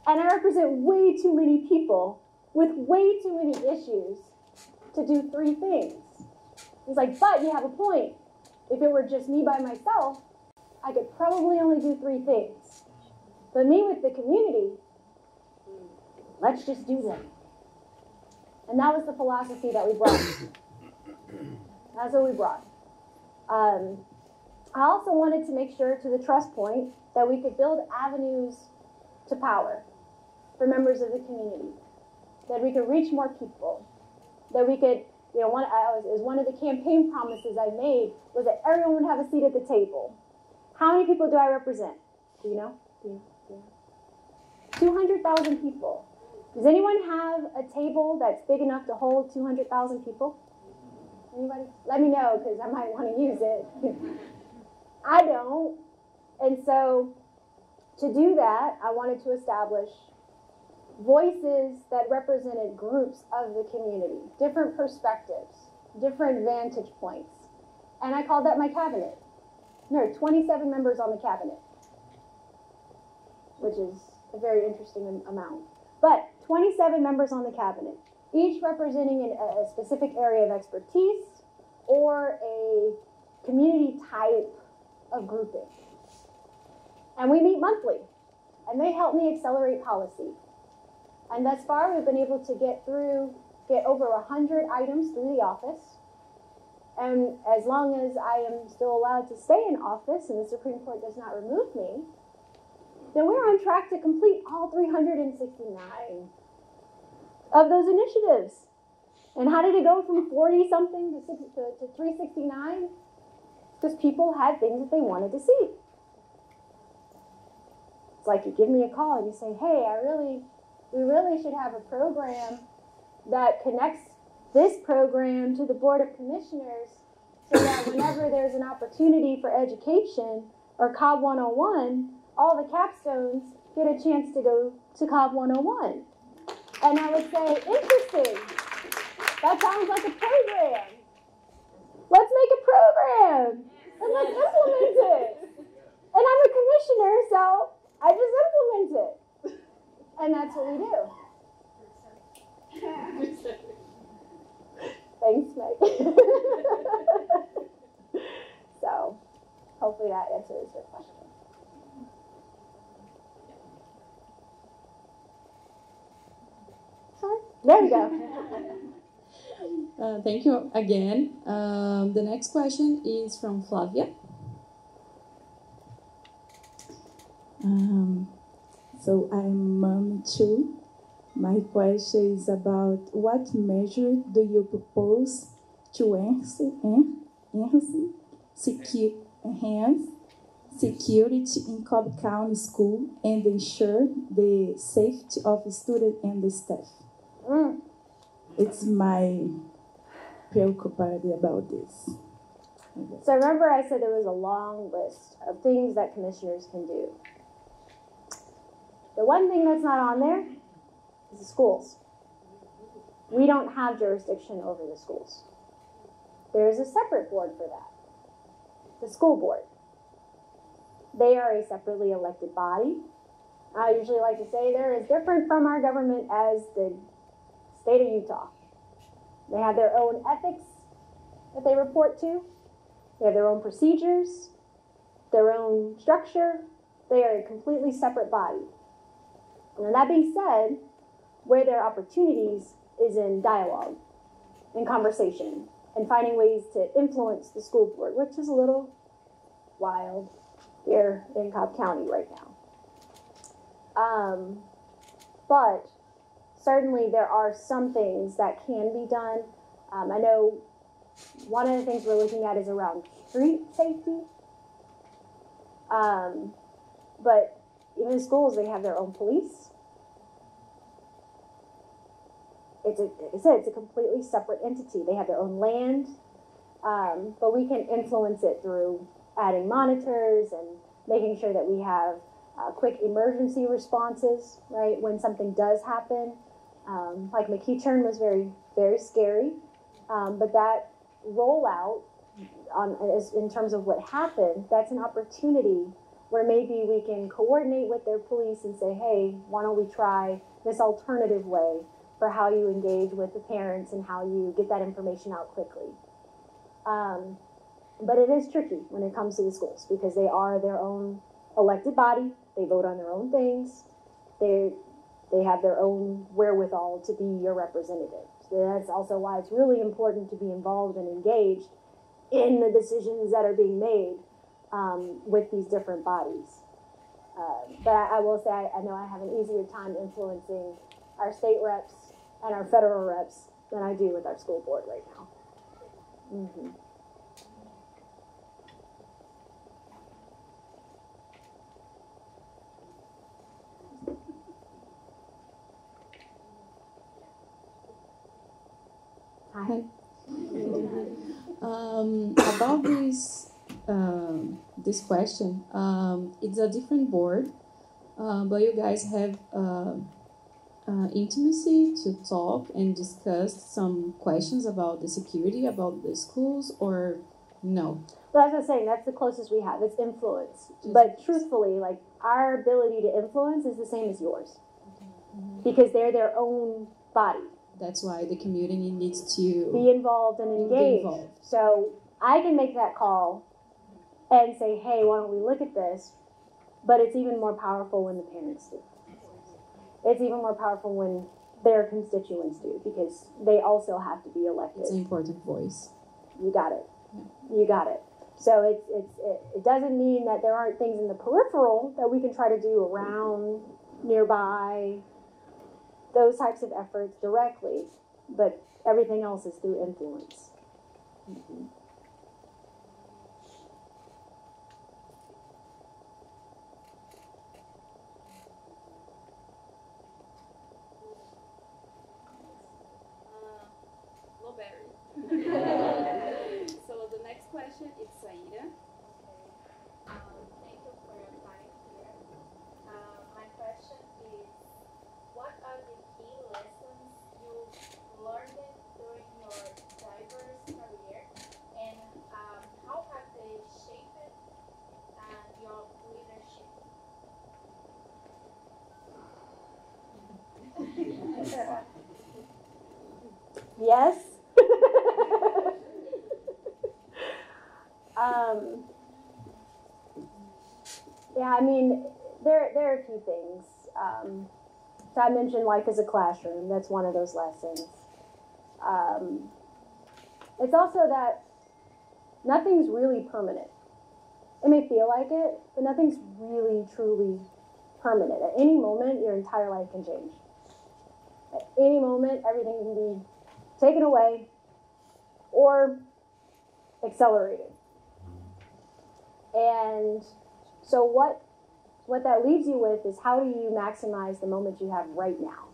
And I represent way too many people with way too many issues to do three things. He's like, but you have a point. If it were just me by myself, I could probably only do three things. But me with the community, let's just do them. And that was the philosophy that we brought. That's what we brought. Um, I also wanted to make sure, to the trust point, that we could build avenues to power for members of the community, that we could reach more people, that we could, you know, one, I was, was one of the campaign promises I made was that everyone would have a seat at the table. How many people do I represent? Do you know? Do you know? 200,000 people. Does anyone have a table that's big enough to hold 200,000 people? Anybody? Let me know because I might want to use it. I don't. And so to do that, I wanted to establish voices that represented groups of the community, different perspectives, different vantage points. And I called that my cabinet. Are 27 members on the cabinet, which is a very interesting amount. But 27 members on the cabinet, each representing a specific area of expertise or a community type of grouping. And we meet monthly, and they help me accelerate policy. And thus far, we've been able to get through, get over 100 items through the office. And as long as I am still allowed to stay in office and the Supreme Court does not remove me, then we're on track to complete all 369 of those initiatives. And how did it go from 40 something to, to, to 369? Because people had things that they wanted to see. It's like you give me a call and you say, hey, I really, we really should have a program that connects this program to the Board of Commissioners so that whenever there's an opportunity for education or Cobb 101, all the capstones get a chance to go to Cobb 101. And I would say, interesting. That sounds like a program. Let's make a program and let's implement it. And I'm a commissioner, so I just implement it. And that's what we do. Thanks, Meg. so hopefully that answers your question. There we go. Uh, thank you again. Um, the next question is from Flavia. Um, so I'm mom too. My question is about what measure do you propose to enhance, enhance, secure, enhance security in Cobb County School and ensure the safety of students and the staff? Mm. It's my preoccupied about this. So remember I said there was a long list of things that commissioners can do. The one thing that's not on there is the schools. We don't have jurisdiction over the schools. There is a separate board for that. The school board. They are a separately elected body. I usually like to say they're as different from our government as the state of Utah. They have their own ethics that they report to. They have their own procedures, their own structure. They are a completely separate body. And that being said, where there are opportunities is in dialogue, in conversation, and finding ways to influence the school board, which is a little wild. Here in Cobb County right now. Um, but certainly there are some things that can be done. Um, I know one of the things we're looking at is around street safety. Um, but even schools, they have their own police. It's a, I said, it's a completely separate entity. They have their own land, um, but we can influence it through adding monitors and making sure that we have uh, quick emergency responses, right, when something does happen. Um, like McEachern was very, very scary, um, but that rollout on in terms of what happened, that's an opportunity where maybe we can coordinate with their police and say, hey, why don't we try this alternative way for how you engage with the parents and how you get that information out quickly. Um, but it is tricky when it comes to the schools because they are their own elected body. They vote on their own things. They they have their own wherewithal to be your representative. So that's also why it's really important to be involved and engaged in the decisions that are being made um, with these different bodies. Uh, but I, I, will say I, I know I have an easier time influencing our state reps and our federal reps than I do with our school board right now. Mm-hmm. Hi. Um, about this um, this question, um, it's a different board, uh, but you guys have uh, uh, intimacy to talk and discuss some questions about the security about the schools, or no? Well, as I was saying, that's the closest we have. It's influence, but truthfully, like our ability to influence is the same as yours, because they're their own body that's why the community needs to be involved and engage. Involved. So I can make that call and say, hey, why don't we look at this? But it's even more powerful when the parents do. It's even more powerful when their constituents do because they also have to be elected. It's an important voice. You got it. Yeah. You got it. So it's, it's, it, it doesn't mean that there aren't things in the peripheral that we can try to do around, nearby, those types of efforts directly, but everything else is through influence. Mm-hmm. Yes. um, yeah, I mean, there, there are a few things. Um, so I mentioned life as a classroom. That's one of those lessons. Um, it's also that nothing's really permanent. It may feel like it, but nothing's really, truly permanent. At any moment, your entire life can change. At any moment, everything can be taken away or accelerated. And so what what that leaves you with is how do you maximize the moment you have right now,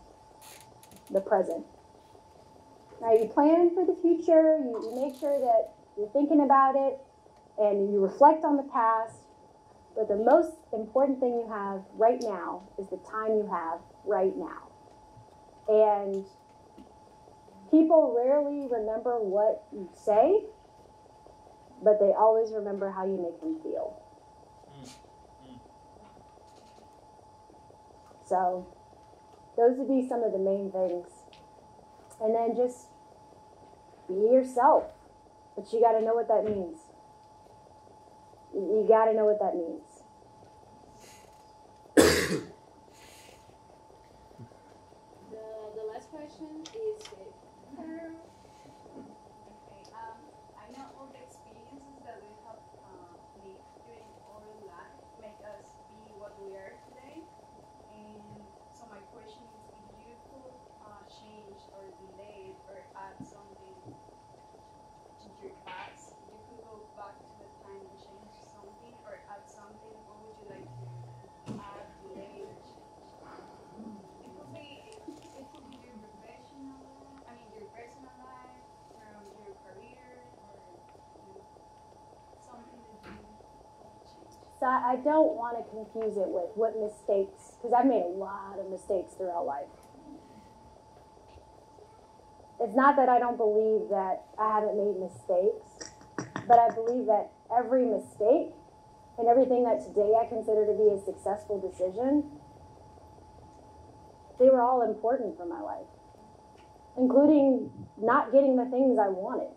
the present. Now you plan for the future, you, you make sure that you're thinking about it, and you reflect on the past. But the most important thing you have right now is the time you have right now. And People rarely remember what you say, but they always remember how you make them feel. So, those would be some of the main things. And then just be yourself. But you got to know what that means. You got to know what that means. the, the last question is Okay. Um, I know all the experiences that we have uh, lived during our life, I, I don't want to confuse it with what mistakes, because I've made a lot of mistakes throughout life. It's not that I don't believe that I haven't made mistakes, but I believe that every mistake and everything that today I consider to be a successful decision, they were all important for my life, including not getting the things I wanted,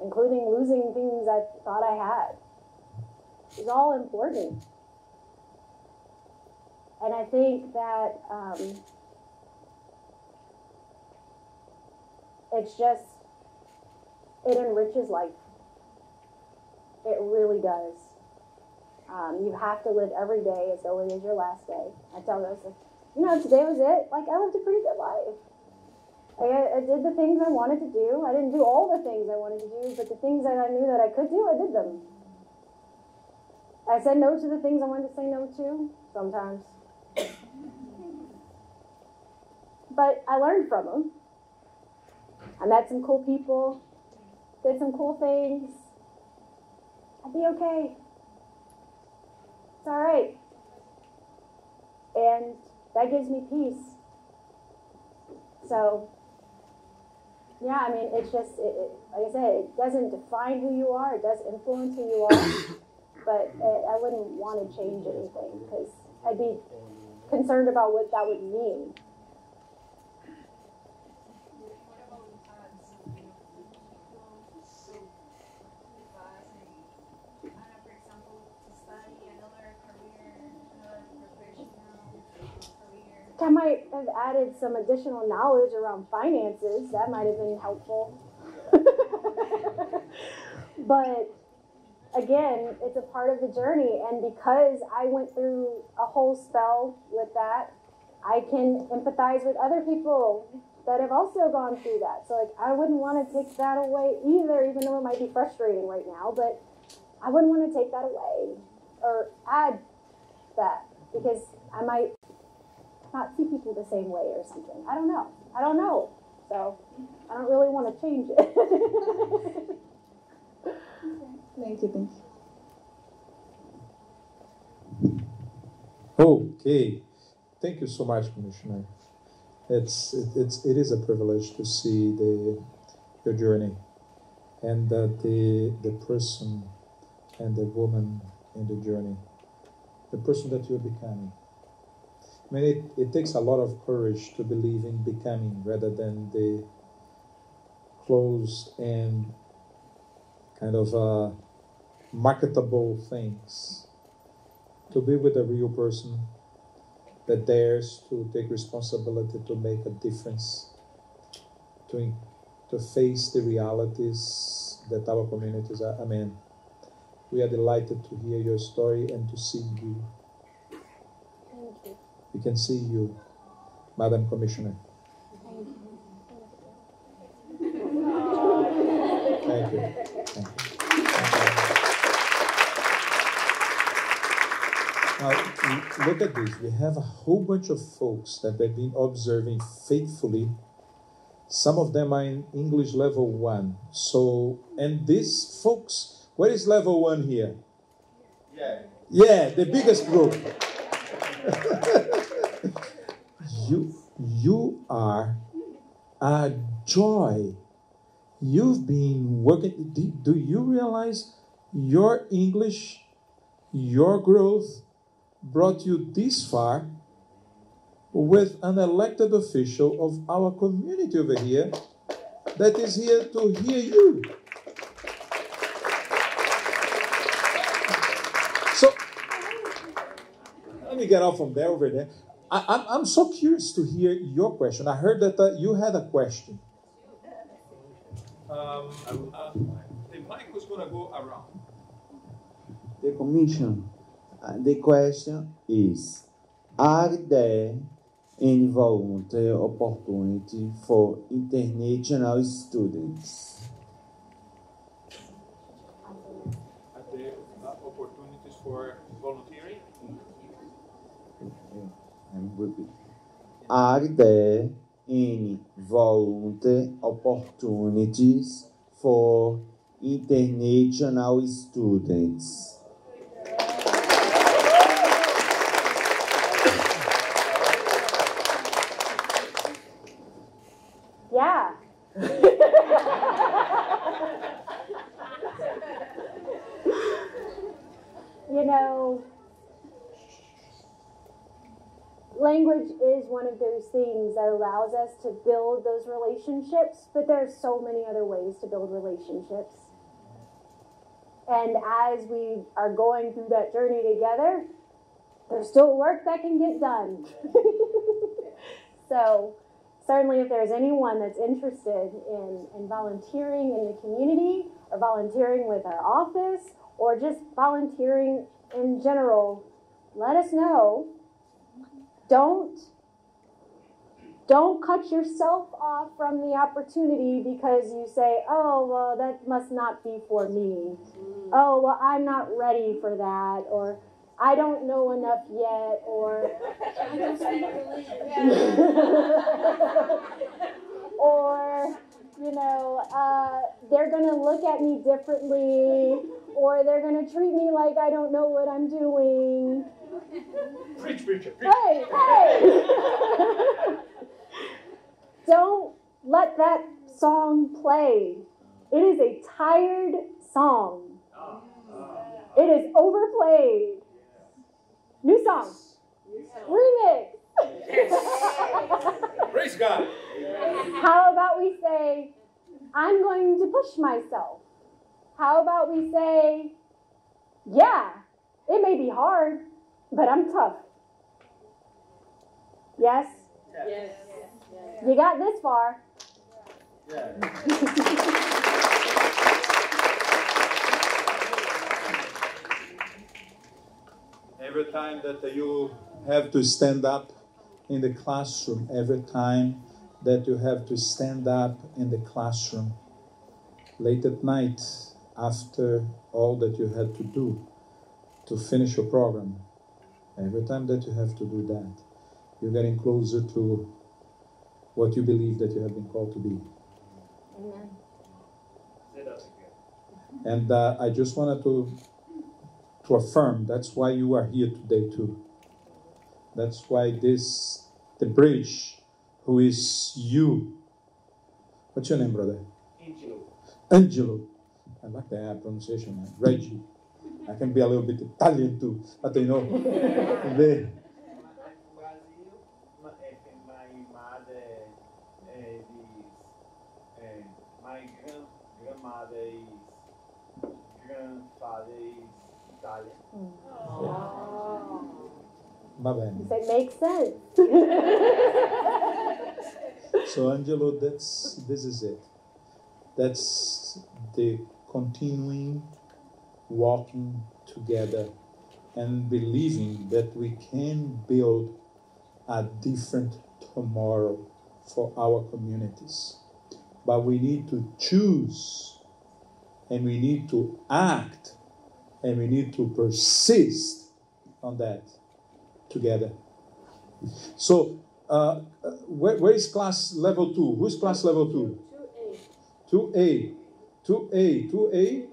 including losing things I thought I had. It's all important. And I think that um, it's just, it enriches life. It really does. Um, you have to live every day as though it is your last day. I tell those, like, you know, today was it. Like, I lived a pretty good life. I, I did the things I wanted to do. I didn't do all the things I wanted to do, but the things that I knew that I could do, I did them. I said no to the things I wanted to say no to sometimes. But I learned from them. I met some cool people, did some cool things. I'd be okay. It's all right. And that gives me peace. So, yeah, I mean, it's just, it, it, like I said, it doesn't define who you are, it does influence who you are but I wouldn't want to change anything because I'd be concerned about what that would mean. I might have added some additional knowledge around finances. That might have been helpful. but again, it's a part of the journey. And because I went through a whole spell with that, I can empathize with other people that have also gone through that. So, like, I wouldn't want to take that away either, even though it might be frustrating right now, but I wouldn't want to take that away or add that because I might not see people the same way or something. I don't know. I don't know. So, I don't really want to change it. Thank you. Okay, thank you so much, Commissioner. It's it, it's it is a privilege to see the your journey, and that the the person and the woman in the journey, the person that you're becoming. I mean, it, it takes a lot of courage to believe in becoming rather than the closed and kind of uh, marketable things. To be with a real person that dares to take responsibility to make a difference, to, to face the realities that our communities are. I mean, we are delighted to hear your story and to see you. Thank you. We can see you, Madam Commissioner. Thank you. Thank you. Now, look at this. We have a whole bunch of folks that have been observing faithfully. Some of them are in English level one. So, and these folks, what is level one here? Yeah. Yeah, the biggest group. you, you are a joy. You've been working. Do, do you realize your English, your growth, brought you this far with an elected official of our community over here that is here to hear you. So, let me get off from there over there. I, am I'm, I'm so curious to hear your question. I heard that uh, you had a question. Um, uh, the mic was going to go around. The commission the question is Are there any voluntary opportunity for international students? Are there opportunities for volunteering? Are there any voluntary opportunities for international students? you know, language is one of those things that allows us to build those relationships, but there are so many other ways to build relationships. And as we are going through that journey together, there's still work that can get done. so, certainly, if there's anyone that's interested in, in volunteering in the community or volunteering with our office or just volunteering in general, let us know. Don't don't cut yourself off from the opportunity because you say, "Oh, well, that must not be for me." Mm-hmm. Oh, well, I'm not ready for that or I don't know enough yet or I don't speak or you know, uh, they're going to look at me differently, or they're going to treat me like I don't know what I'm doing. Preach, preacher, preach. Hey, hey! don't let that song play. It is a tired song. It is overplayed. New song. Remix. Praise God. How about we say, I'm going to push myself? How about we say, yeah, it may be hard, but I'm tough. Yes? Yes. You got this far. Every time that you have to stand up in the classroom, every time that you have to stand up in the classroom, late at night, after all that you had to do to finish your program, every time that you have to do that, you're getting closer to what you believe that you have been called to be. Amen. And uh, I just wanted to to affirm that's why you are here today too. That's why this the bridge, who is you. What's your name, brother? Angelo. Angelo. I like that pronunciation, man. Reggie. I can be a little bit Italian too, but you know. the- My mother is, my grand, grandmother is, grandfather is Italian. Va bene. If it makes sense. So Angelo, that's this is it. That's the continuing walking together and believing that we can build a different tomorrow for our communities. But we need to choose and we need to act and we need to persist on that together. So, uh, where, where is class level two? Who's class level two? 2A. 2A. 2A. 2A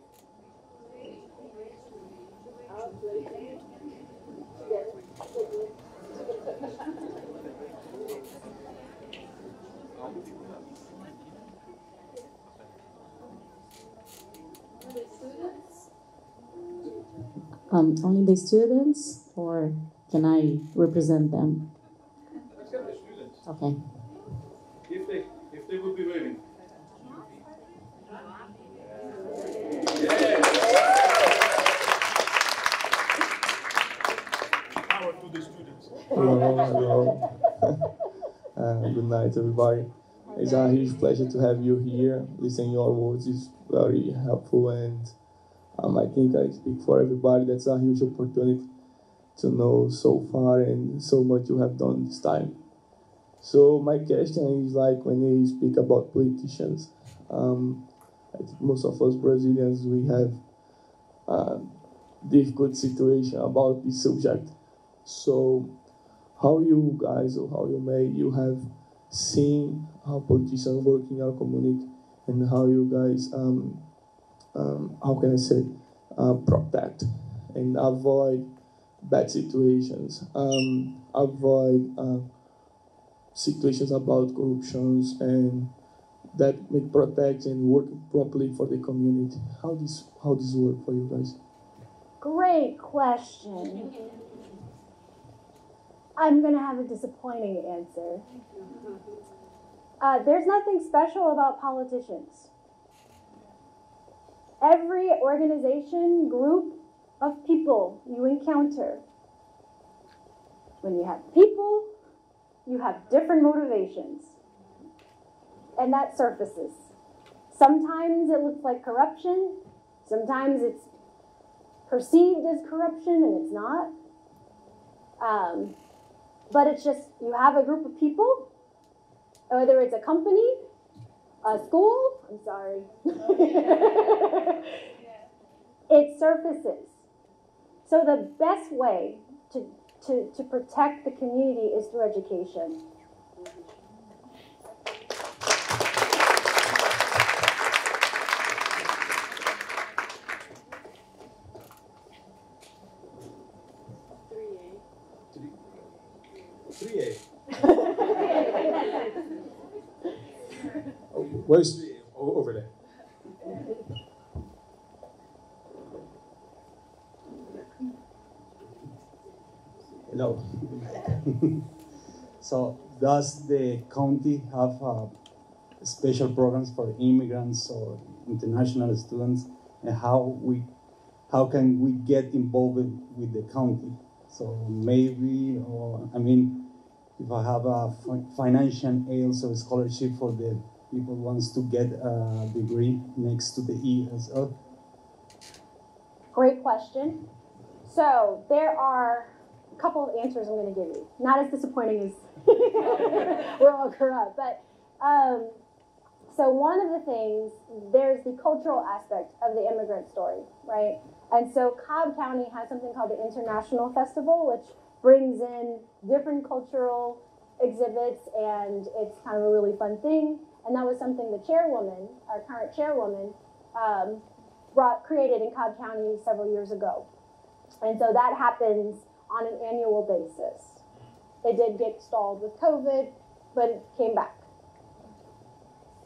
Um, only the students, or can I represent them? Let's get the students. Okay. If they, if they will be willing. Power to the students. Hello, hello. uh, good night, everybody. It's a huge pleasure to have you here. Listening your words is very helpful, and um, I think I speak for everybody. That's a huge opportunity to know so far and so much you have done this time. So my question is like when you speak about politicians, um, I think most of us Brazilians we have a difficult situation about this subject. So how you guys or how you may you have seen how politicians work in our community and how you guys um, um, how can I say uh, protect and avoid bad situations, um, avoid uh, situations about corruptions and that make protect and work properly for the community. How this how this work for you guys? Great question. I'm going to have a disappointing answer. Uh, there's nothing special about politicians. Every organization, group of people you encounter, when you have people, you have different motivations. And that surfaces. Sometimes it looks like corruption, sometimes it's perceived as corruption and it's not. Um, but it's just you have a group of people, whether it's a company, a school, I'm sorry. it surfaces. So the best way to, to, to protect the community is through education. Three A. Oh, Where's over there? Hello. so, does the county have uh, special programs for immigrants or international students, and how we, how can we get involved with, with the county? So maybe, or I mean, if I have a financial aid or scholarship for the people wants to get a degree next to the ESL. Great question. So there are a couple of answers I'm going to give you. Not as disappointing as we're all corrupt, but um, so one of the things there's the cultural aspect of the immigrant story, right? And so Cobb County has something called the International Festival, which brings in different cultural exhibits, and it's kind of a really fun thing. And that was something the chairwoman, our current chairwoman, um, brought created in Cobb County several years ago. And so that happens on an annual basis. It did get stalled with COVID, but it came back.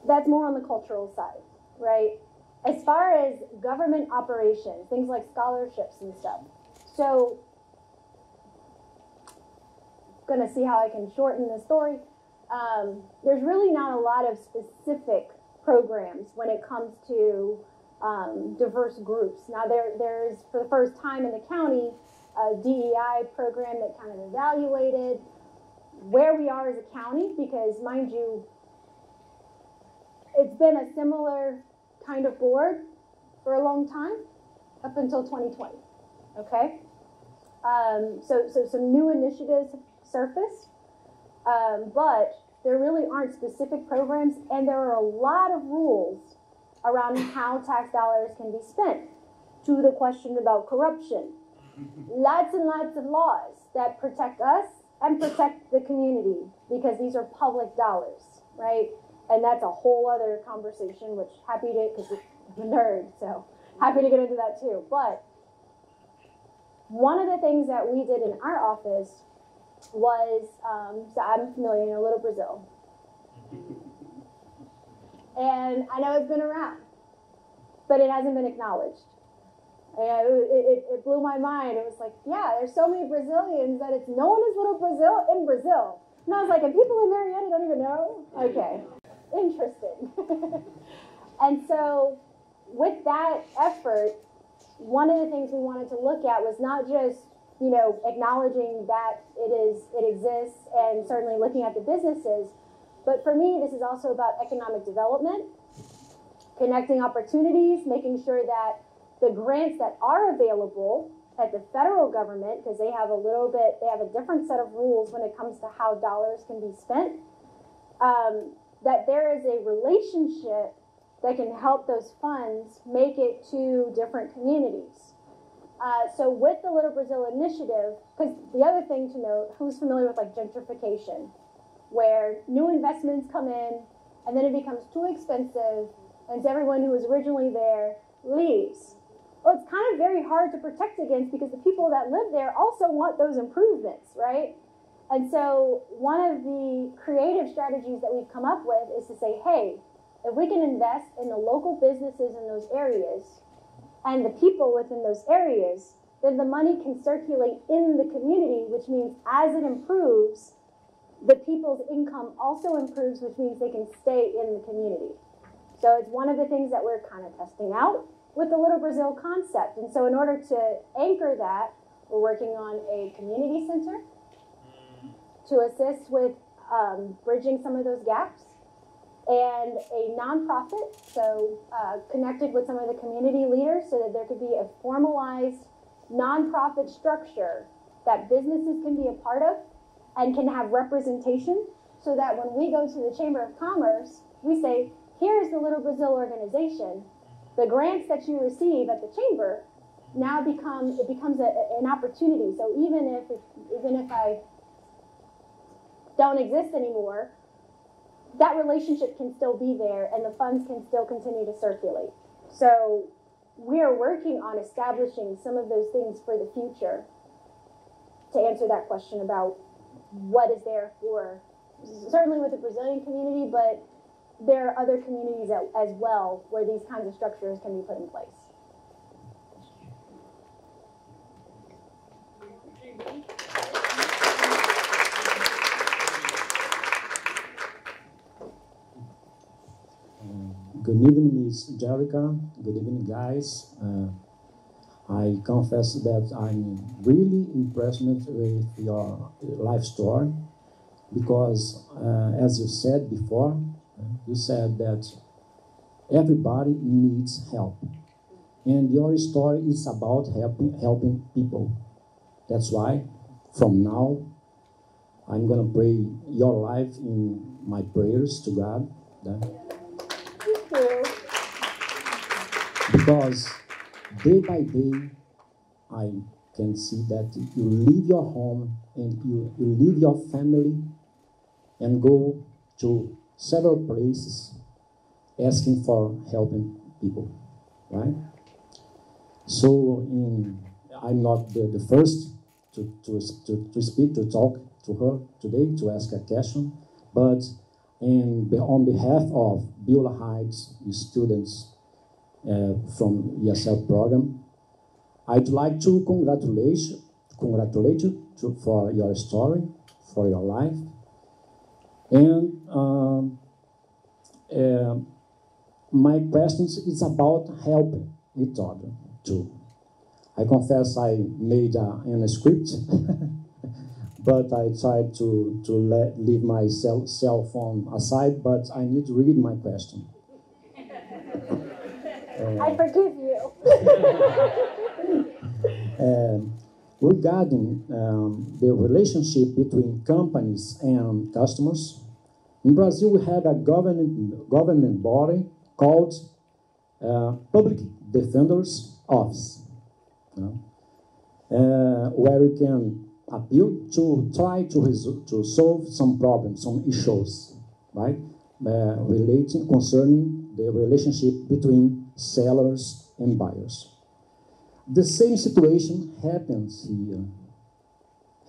That's more on the cultural side, right? As far as government operations, things like scholarships and stuff. So, gonna see how I can shorten the story. Um, there's really not a lot of specific programs when it comes to um, diverse groups. Now, there, there's, for the first time in the county, a DEI program that kind of evaluated where we are as a county, because mind you, it's been a similar kind of board for a long time, up until 2020. Okay? Um, so, so some new initiatives have surfaced, um, but there really aren't specific programs, and there are a lot of rules around how tax dollars can be spent. To the question about corruption, lots and lots of laws that protect us and protect the community because these are public dollars, right? And that's a whole other conversation, which happy to, because I'm a nerd, so happy to get into that too. But one of the things that we did in our office was, um, so I'm familiar, you know, Little Brazil. And I know it's been around, but it hasn't been acknowledged. And it, it, it blew my mind. It was like, yeah, there's so many Brazilians that it's known as Little Brazil in Brazil. And I was like, and people in Marietta don't even know? Okay, interesting. and so, with that effort, one of the things we wanted to look at was not just you know acknowledging that it is it exists and certainly looking at the businesses. But for me this is also about economic development connecting opportunities making sure that the grants that are available at the federal government because they have a little bit they have a different set of rules when it comes to how dollars can be spent um, that there is a relationship that can help those funds make it to different communities uh, so with the Little Brazil initiative, because the other thing to note, who's familiar with like gentrification, where new investments come in and then it becomes too expensive, and everyone who was originally there leaves. Well, it's kind of very hard to protect against because the people that live there also want those improvements, right? And so one of the creative strategies that we've come up with is to say, hey, if we can invest in the local businesses in those areas and the people within those areas, then the money can circulate in the community, which means as it improves, the people's income also improves, which means they can stay in the community. So it's one of the things that we're kind of testing out with the Little Brazil concept. And so in order to anchor that, we're working on a community center to assist with um, bridging some of those gaps and a nonprofit, so uh, connected with some of the community leaders so that there could be a formalized nonprofit structure that businesses can be a part of and can have representation so that when we go to the Chamber of Commerce, we say, here's the Little Brazil organization. The grants that you receive at the chamber now become it becomes a, an opportunity. So even if even if I don't exist anymore, that relationship can still be there and the funds can still continue to circulate. So we are working on establishing some of those things for the future to answer that question about what is there for certainly with the Brazilian community, but there are other communities as well where these kinds of structures can be put in place. Good evening, Miss Jerica. Good evening, guys. Uh, I confess that I'm really impressed with your life story because, uh, as you said before, you said that everybody needs help, and your story is about helping helping people. That's why, from now, I'm gonna pray your life in my prayers to God. Because day by day, I can see that you leave your home and you, you leave your family and go to several places asking for helping people, right? So in, I'm not the, the first to, to, to, to speak, to talk to her today, to ask a question, but in, on behalf of Beulah Heights students from ESL program, I'd like to congratulate, congratulate you to, for your story, for your life, and um, uh, my questions is about helping each other too. I confess I made a, in a script, but I tried to, to let, leave my cell, cell phone aside, but I need to read my question. Uh, I forgive you. uh, regarding um, the relationship between companies and customers, in Brazil we have a government, government body called uh, Public Defender's Office, you know, uh, where we can appeal to try to, to solve some problems, some issues, right, uh, relating concerning the relationship between sellers and buyers. The same situation happens here.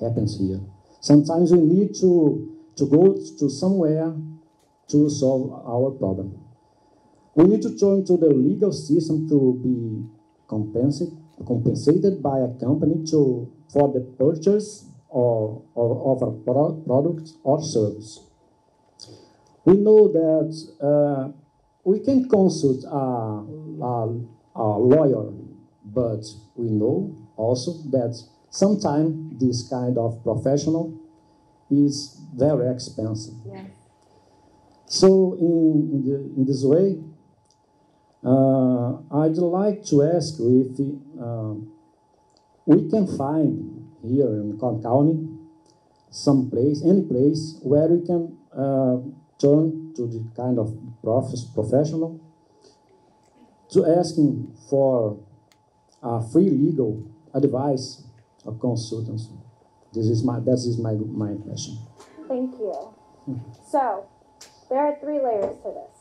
Happens here. Sometimes we need to, to go to somewhere to solve our problem. We need to turn to the legal system to be compensated, compensated by a company to, for the purchase or, or of a pro product or service. We know that uh, we can consult a, a, a lawyer, but we know also that sometimes this kind of professional is very expensive. Yeah. So in, in, the, in this way, uh, I'd like to ask if uh, we can find here in Cobb County some place, any place where we can uh, turn to the kind of professional to asking for uh, free legal advice or consultancy. This is my that is my my question. Thank you. So there are three layers to this.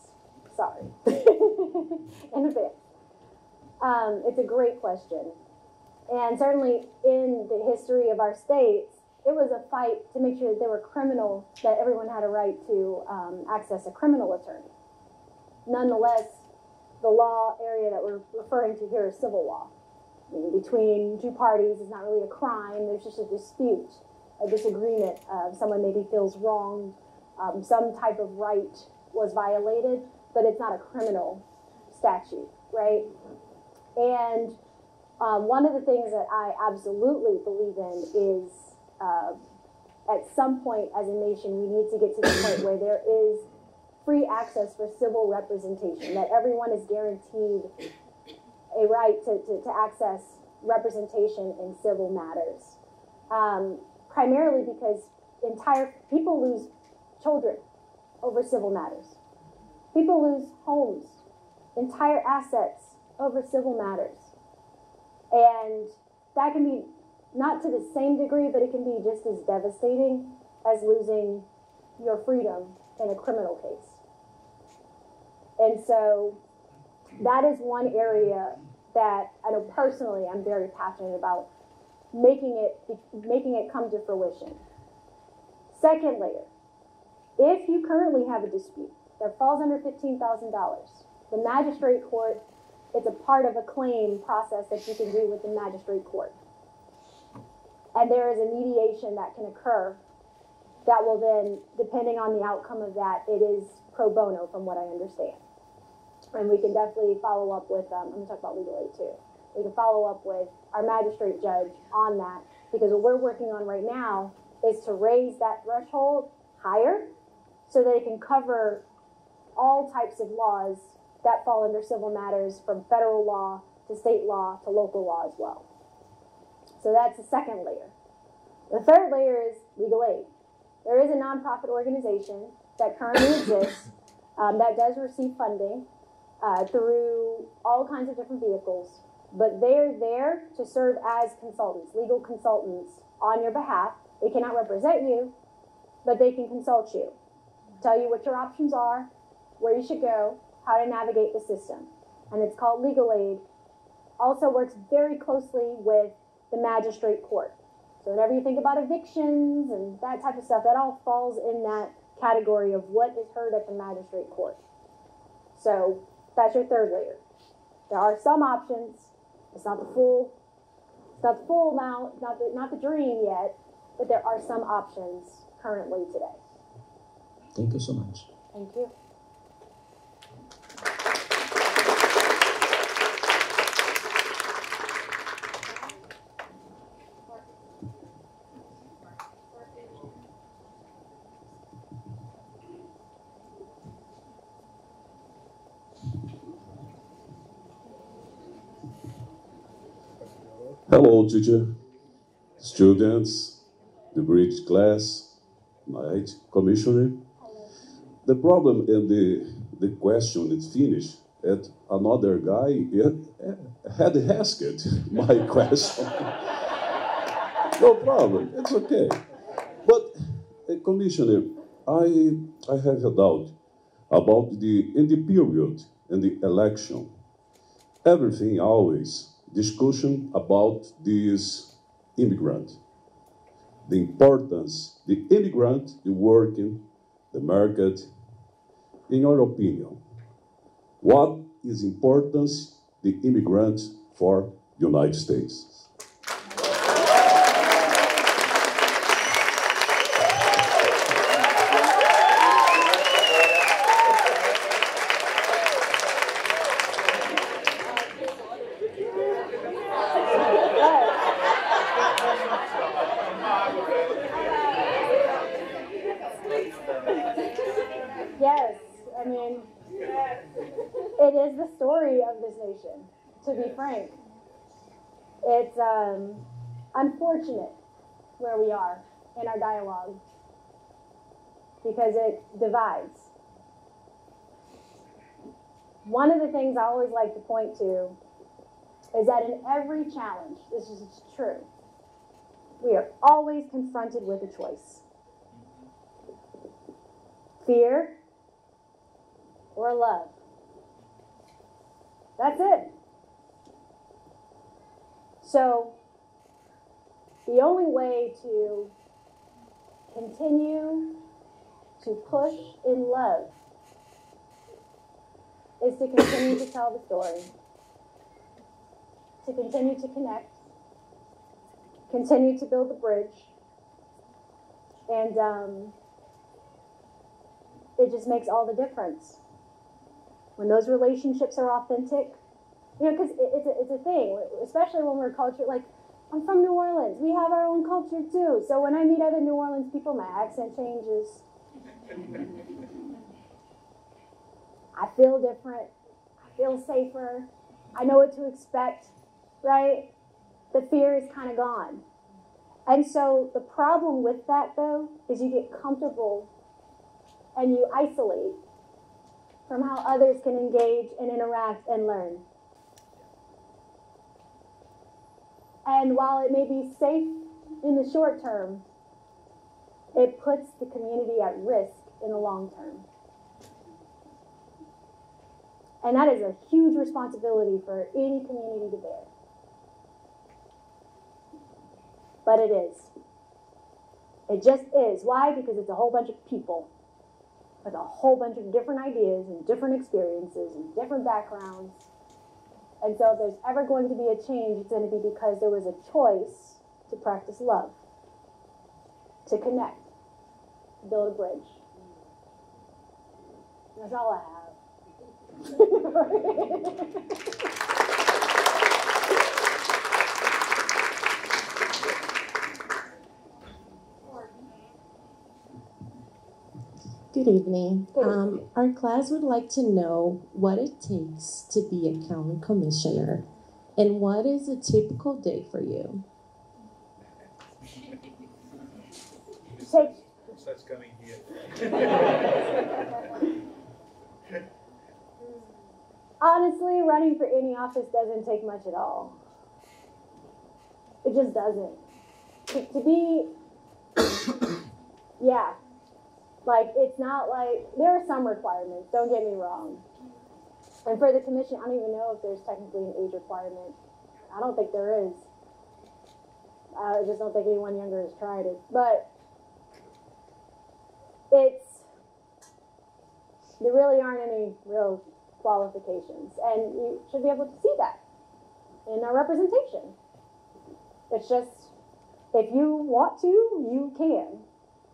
Sorry, in advance. Um, it's a great question, and certainly in the history of our states, it was a fight to make sure that there were criminals, that everyone had a right to um, access a criminal attorney. Nonetheless, the law area that we're referring to here is civil law. I mean, between two parties is not really a crime, there's just a dispute. a disagreement, uh, someone maybe feels wronged, um, some type of right was violated, but it's not a criminal statute, right? And um, one of the things that I absolutely believe in is uh, at some point as a nation, we need to get to the point where there is free access for civil representation, that everyone is guaranteed a right to, to, to access representation in civil matters. Um, primarily because entire people lose children over civil matters. People lose homes, entire assets over civil matters. And that can be not to the same degree, but it can be just as devastating as losing your freedom in a criminal case. And so that is one area that I know personally I'm very passionate about making it making it come to fruition. Second layer, if you currently have a dispute that falls under $15,000, the magistrate court, it's a part of a claim process that you can do with the magistrate court. And there is a mediation that can occur that will then, depending on the outcome of that, it is pro bono from what I understand. And we can definitely follow up with, um, I'm gonna talk about legal aid too. We can follow up with our magistrate judge on that because what we're working on right now is to raise that threshold higher so that it can cover all types of laws that fall under civil matters from federal law to state law to local law as well. So that's the second layer. The third layer is legal aid. There is a nonprofit organization that currently exists um, that does receive funding uh, through all kinds of different vehicles, but they're there to serve as consultants, legal consultants on your behalf. They cannot represent you, but they can consult you, tell you what your options are, where you should go, how to navigate the system. And it's called legal aid. Also works very closely with the magistrate court. So whenever you think about evictions and that type of stuff, that all falls in that category of what is heard at the magistrate court. So that's your third layer. There are some options. It's not the full, it's not the full amount, not the, not the dream yet, but there are some options currently today. Thank you so much. Thank you. Hello, teacher, students, the bridge class, right, commissioner. The problem and the, the question is finished at another guy had asked my question. no problem, it's okay. But, uh, commissioner, I, I have a doubt about the, in the period, in the election, everything always discussion about this immigrant, the importance, the immigrant, the working, the market. In your opinion, what is importance the immigrant for the United States? Yes, I mean, it is the story of this nation, to be frank. It's um, unfortunate where we are in our dialogue because it divides. One of the things I always like to point to is that in every challenge, this is true, we are always confronted with a choice fear or love. That's it. So, the only way to continue to push in love is to continue to tell the story, to continue to connect, continue to build the bridge, And um, it just makes all the difference. When those relationships are authentic, you know, because it, it's, a, it's a thing, especially when we're culture, like, I'm from New Orleans. We have our own culture too. So when I meet other New Orleans people, my accent changes. I feel different. I feel safer. I know what to expect, right? The fear is kind of gone. And so the problem with that, though, is you get comfortable and you isolate from how others can engage and interact and learn. And while it may be safe in the short term, it puts the community at risk in the long term. And that is a huge responsibility for any community to bear. But it is. It just is. Why? Because it's a whole bunch of people with a whole bunch of different ideas and different experiences and different backgrounds. And so, if there's ever going to be a change, it's going to be because there was a choice to practice love, to connect, build a bridge. That's all I have. Good evening. Um, our class would like to know what it takes to be a county commissioner and what is a typical day for you? That's coming here. Honestly, running for any office doesn't take much at all. It just doesn't. To, to be, yeah, like it's not like there are some requirements. Don't get me wrong. And for the commission, I don't even know if there's technically an age requirement. I don't think there is. I just don't think anyone younger has tried it. But it's there really aren't any real qualifications, and you should be able to see that in our representation. It's just if you want to, you can,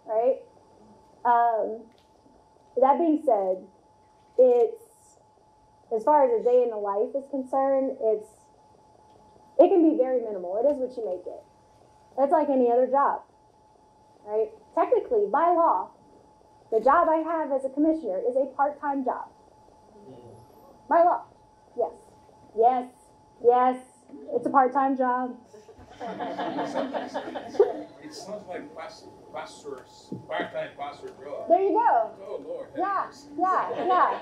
right? Um, that being said, it's as far as a day in the life is concerned, it's it can be very minimal. It is what you make it. That's like any other job, right? Technically, by law, the job I have as a commissioner is a part-time job. By law, yes, yes, yes. It's a part-time job. It sounds like pastor, pastor's part-time pastor job. There you go. Oh Lord. Yeah, yeah, yeah.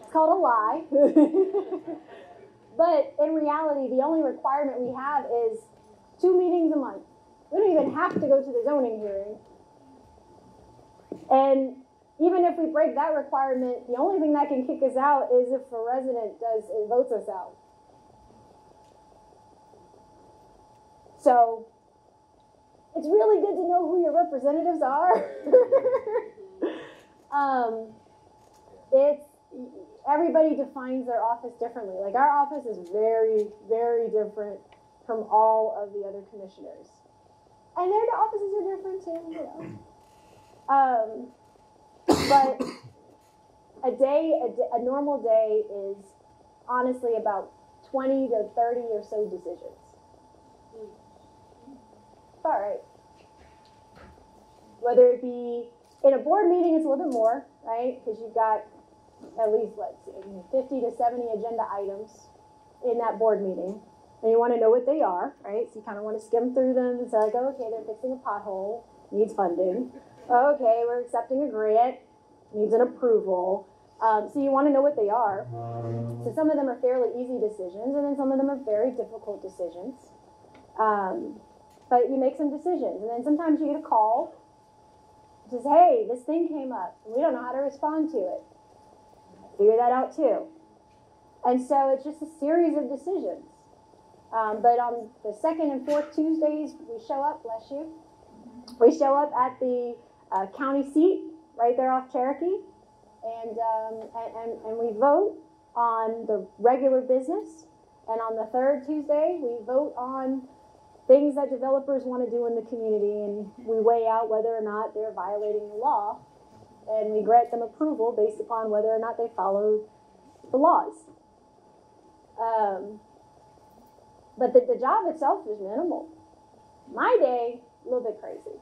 It's called a lie. but in reality, the only requirement we have is two meetings a month. We don't even have to go to the zoning hearing. And even if we break that requirement, the only thing that can kick us out is if a resident does votes us out. So it's really good to know who your representatives are. um, it's everybody defines their office differently. Like our office is very, very different from all of the other commissioners, and their offices are different too. You know. Um, but a day, a, normal day is honestly about 20 to 30 or so decisions. All right. Whether it be in a board meeting, it's a little bit more, right? Because you've got at least, let's see, 50 to 70 agenda items in that board meeting. And you want to know what they are, right? So you kind of want to skim through them and say, like, oh, okay, they're fixing a pothole, needs funding. Okay, we're accepting a grant, needs an approval. Um, so you want to know what they are. So some of them are fairly easy decisions, and then some of them are very difficult decisions. Um, but you make some decisions, and then sometimes you get a call. Says, "Hey, this thing came up, we don't know how to respond to it." Figure that out too. And so it's just a series of decisions. Um, but on the second and fourth Tuesdays, we show up. Bless you. We show up at the uh, county seat right there off Cherokee, and, um, and, and, and we vote on the regular business. And on the third Tuesday, we vote on things that developers want to do in the community, and we weigh out whether or not they're violating the law, and we grant them approval based upon whether or not they follow the laws. Um, but the, the job itself is minimal. My day, a little bit crazy.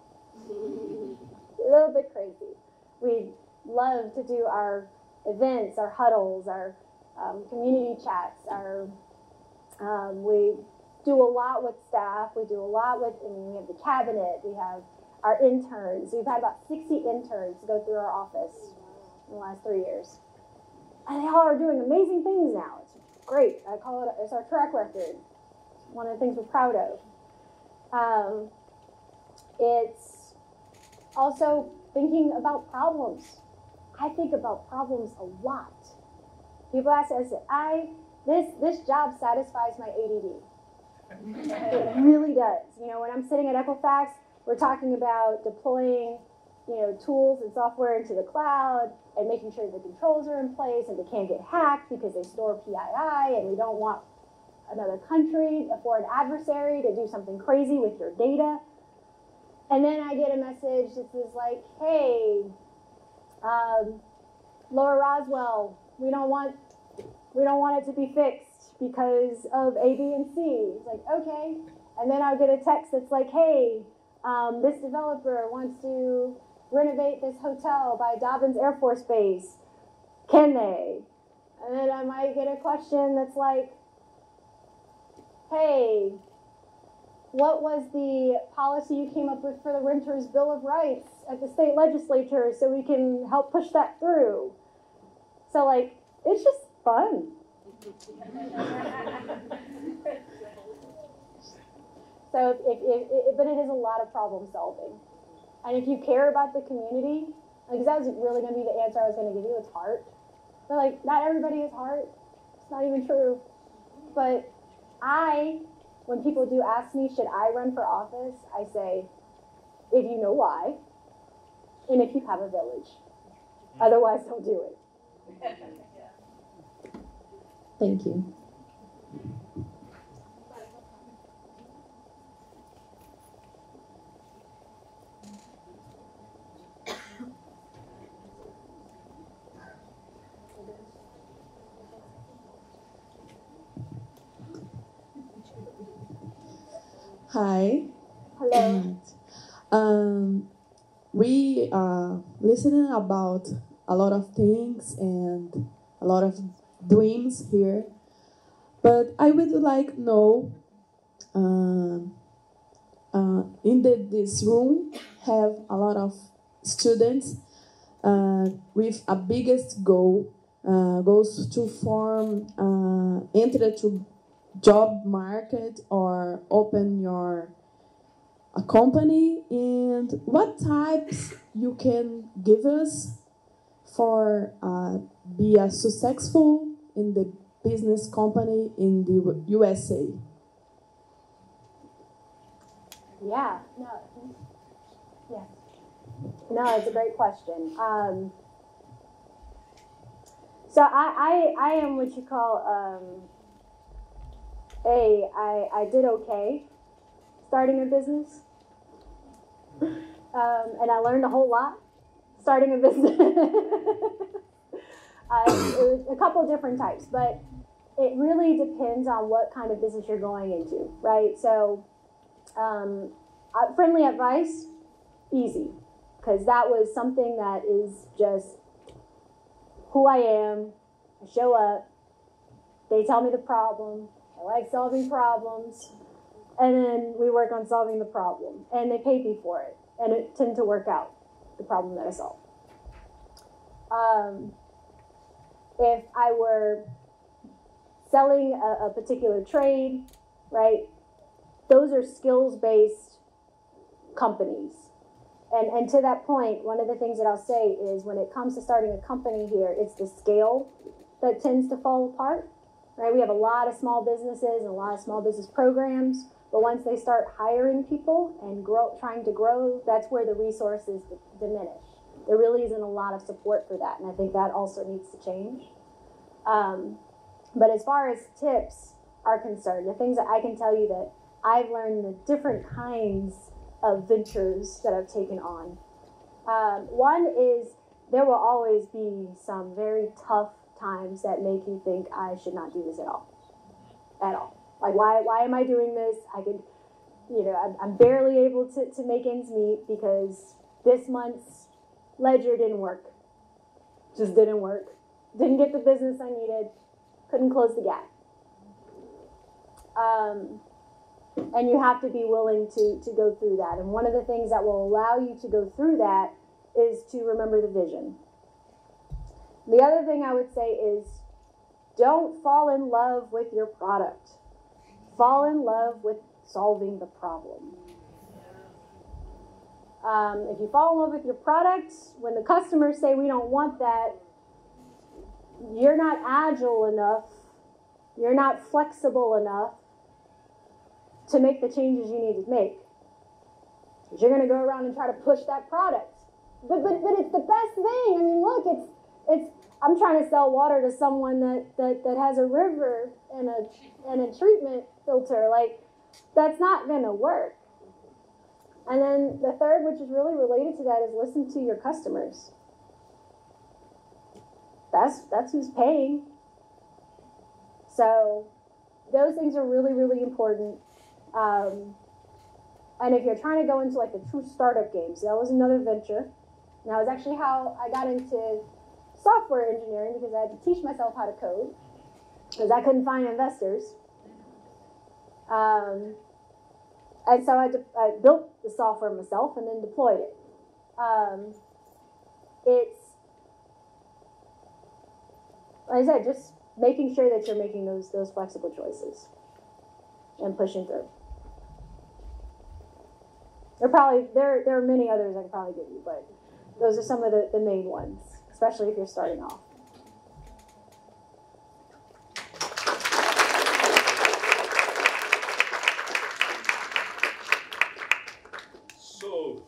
a little bit crazy. We love to do our events, our huddles, our um, community chats, our um, we do a lot with staff. We do a lot with, I mean, we have the cabinet, we have our interns. We've had about 60 interns go through our office in the last three years. And they all are doing amazing things now. It's great. I call it, it's our track record. It's one of the things we're proud of. Um, it's also thinking about problems. I think about problems a lot. People ask us, I this this job satisfies my ADD. it really does. You know, when I'm sitting at Equifax, we're talking about deploying, you know, tools and software into the cloud and making sure the controls are in place and they can't get hacked because they store PII and we don't want another country, a foreign adversary to do something crazy with your data. And then I get a message that says like, hey, um, Lower Roswell, we don't want we don't want it to be fixed because of A, B, and C. It's like, okay. And then I'll get a text that's like, hey, um, this developer wants to renovate this hotel by Dobbins Air Force Base. Can they? And then I might get a question that's like, hey, what was the policy you came up with for the Renters Bill of Rights at the state legislature so we can help push that through? So, like, it's just fun. so, if, if, if, but it is a lot of problem solving. And if you care about the community, because that was really going to be the answer I was going to give you, it's heart. But like, not everybody has heart. It's not even true. But I, when people do ask me, should I run for office? I say, if you know why, and if you have a village. Otherwise, don't do it. Thank you. Hi. Hello. Um, we are listening about a lot of things and a lot of dreams here, but I would like know uh, uh, in the, this room have a lot of students uh, with a biggest goal uh, goes to form uh, enter to job market or open your a company and what types you can give us for uh, be a successful in the business company in the USA? Yeah, no, yeah, no, it's a great question. Um, so I, I, I am what you call um, a I, I did okay starting a business, um, and I learned a whole lot starting a business. uh, a couple of different types, but it really depends on what kind of business you're going into, right? So, um, uh, friendly advice, easy, because that was something that is just who I am. I show up, they tell me the problem, like solving problems, and then we work on solving the problem, and they pay me for it, and it tend to work out the problem that I solve. Um, if I were selling a, a particular trade, right, those are skills based companies. And, and to that point, one of the things that I'll say is when it comes to starting a company here, it's the scale that tends to fall apart. Right? We have a lot of small businesses and a lot of small business programs, but once they start hiring people and grow, trying to grow, that's where the resources diminish. There really isn't a lot of support for that, and I think that also needs to change. Um, but as far as tips are concerned, the things that I can tell you that I've learned the different kinds of ventures that I've taken on. Um, one is there will always be some very tough times that make you think I should not do this at all. At all. Like, why, why am I doing this? I could, you know, I'm, I'm barely able to, to make ends meet because this month's ledger didn't work. Just didn't work. Didn't get the business I needed. Couldn't close the gap. Um, and you have to be willing to, to go through that. And one of the things that will allow you to go through that is to remember the vision. The other thing I would say is don't fall in love with your product. Fall in love with solving the problem. Um, if you fall in love with your product, when the customers say we don't want that, you're not agile enough, you're not flexible enough to make the changes you need to make. You're going to go around and try to push that product. But, but, but it's the best thing. I mean, look, it's, it's, I'm trying to sell water to someone that, that, that has a river and a, and a treatment filter. Like, that's not going to work. And then the third, which is really related to that, is listen to your customers. That's, that's who's paying. So those things are really, really important. Um, and if you're trying to go into like the true startup games, that was another venture. And that was actually how I got into software engineering because I had to teach myself how to code because I couldn't find investors. Um, and so I, I, built the software myself and then deployed it. Um, it's, like I said, just making sure that you're making those those flexible choices and pushing through. There probably there there are many others I could probably give you, but those are some of the, the main ones, especially if you're starting off. So,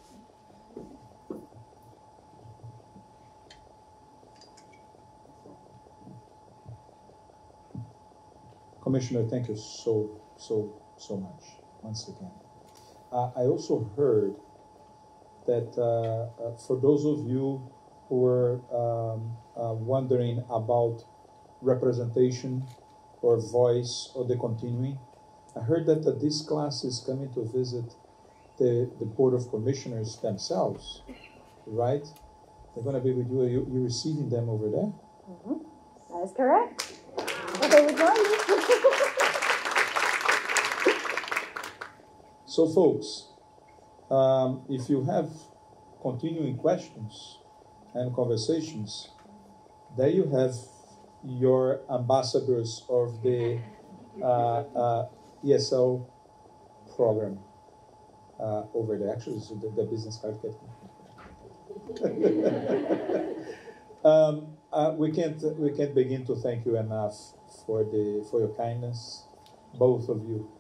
Commissioner, thank you so, so, so much once again. Uh, I also heard that uh, uh, for those of you who were um, uh, wondering about representation or voice or the continuing, I heard that uh, this class is coming to visit the, the Board of Commissioners themselves, right? They're going to be with you. Are you, you receiving them over there? Mm-hmm. That is correct. Okay, we're joining. So, folks, um, if you have continuing questions and conversations, there you have your ambassadors of the uh, uh, ESL program uh, over there. Actually, the, the business card. um, uh, we can't we can't begin to thank you enough for the for your kindness, both of you.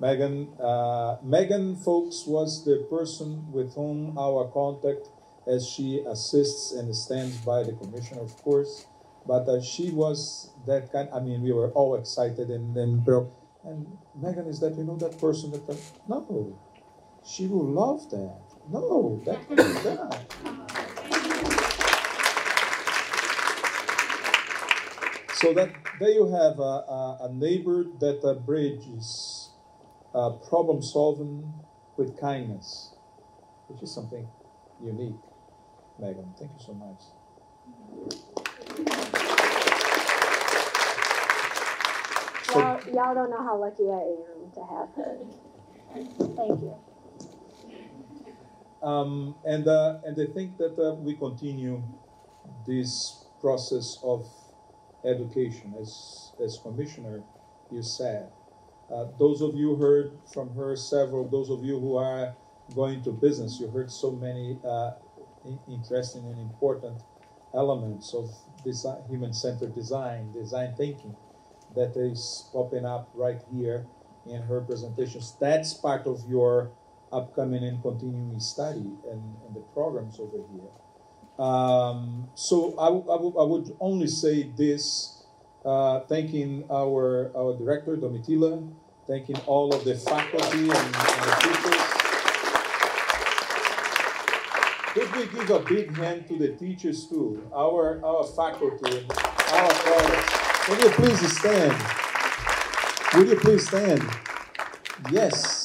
Megan, uh, Megan, folks, was the person with whom our contact, as she assists and stands by the commissioner, of course. But uh, she was that kind. I mean, we were all excited and then, bro. And Megan is that you know that person that no, she will love that. No, that can be done. So that there you have a, a, a neighbor that uh, bridges uh, problem solving with kindness, which is something unique. Megan, thank you so much. Y'all, y'all don't know how lucky I am to have her. Thank you. Um, and uh, and I think that uh, we continue this process of education, as as commissioner, you said. Uh, those of you heard from her several. Those of you who are going to business, you heard so many uh, interesting and important elements of design, human-centered design, design thinking, that is popping up right here in her presentations. That's part of your upcoming and continuing study and, and the programs over here. Um, so I, would only say this, uh, thanking our, our director, Domitila, thanking all of the faculty and, and the teachers. We give a big hand to the teachers too, our, our faculty, and our colleagues? Can you please stand? Would you please stand? Yes.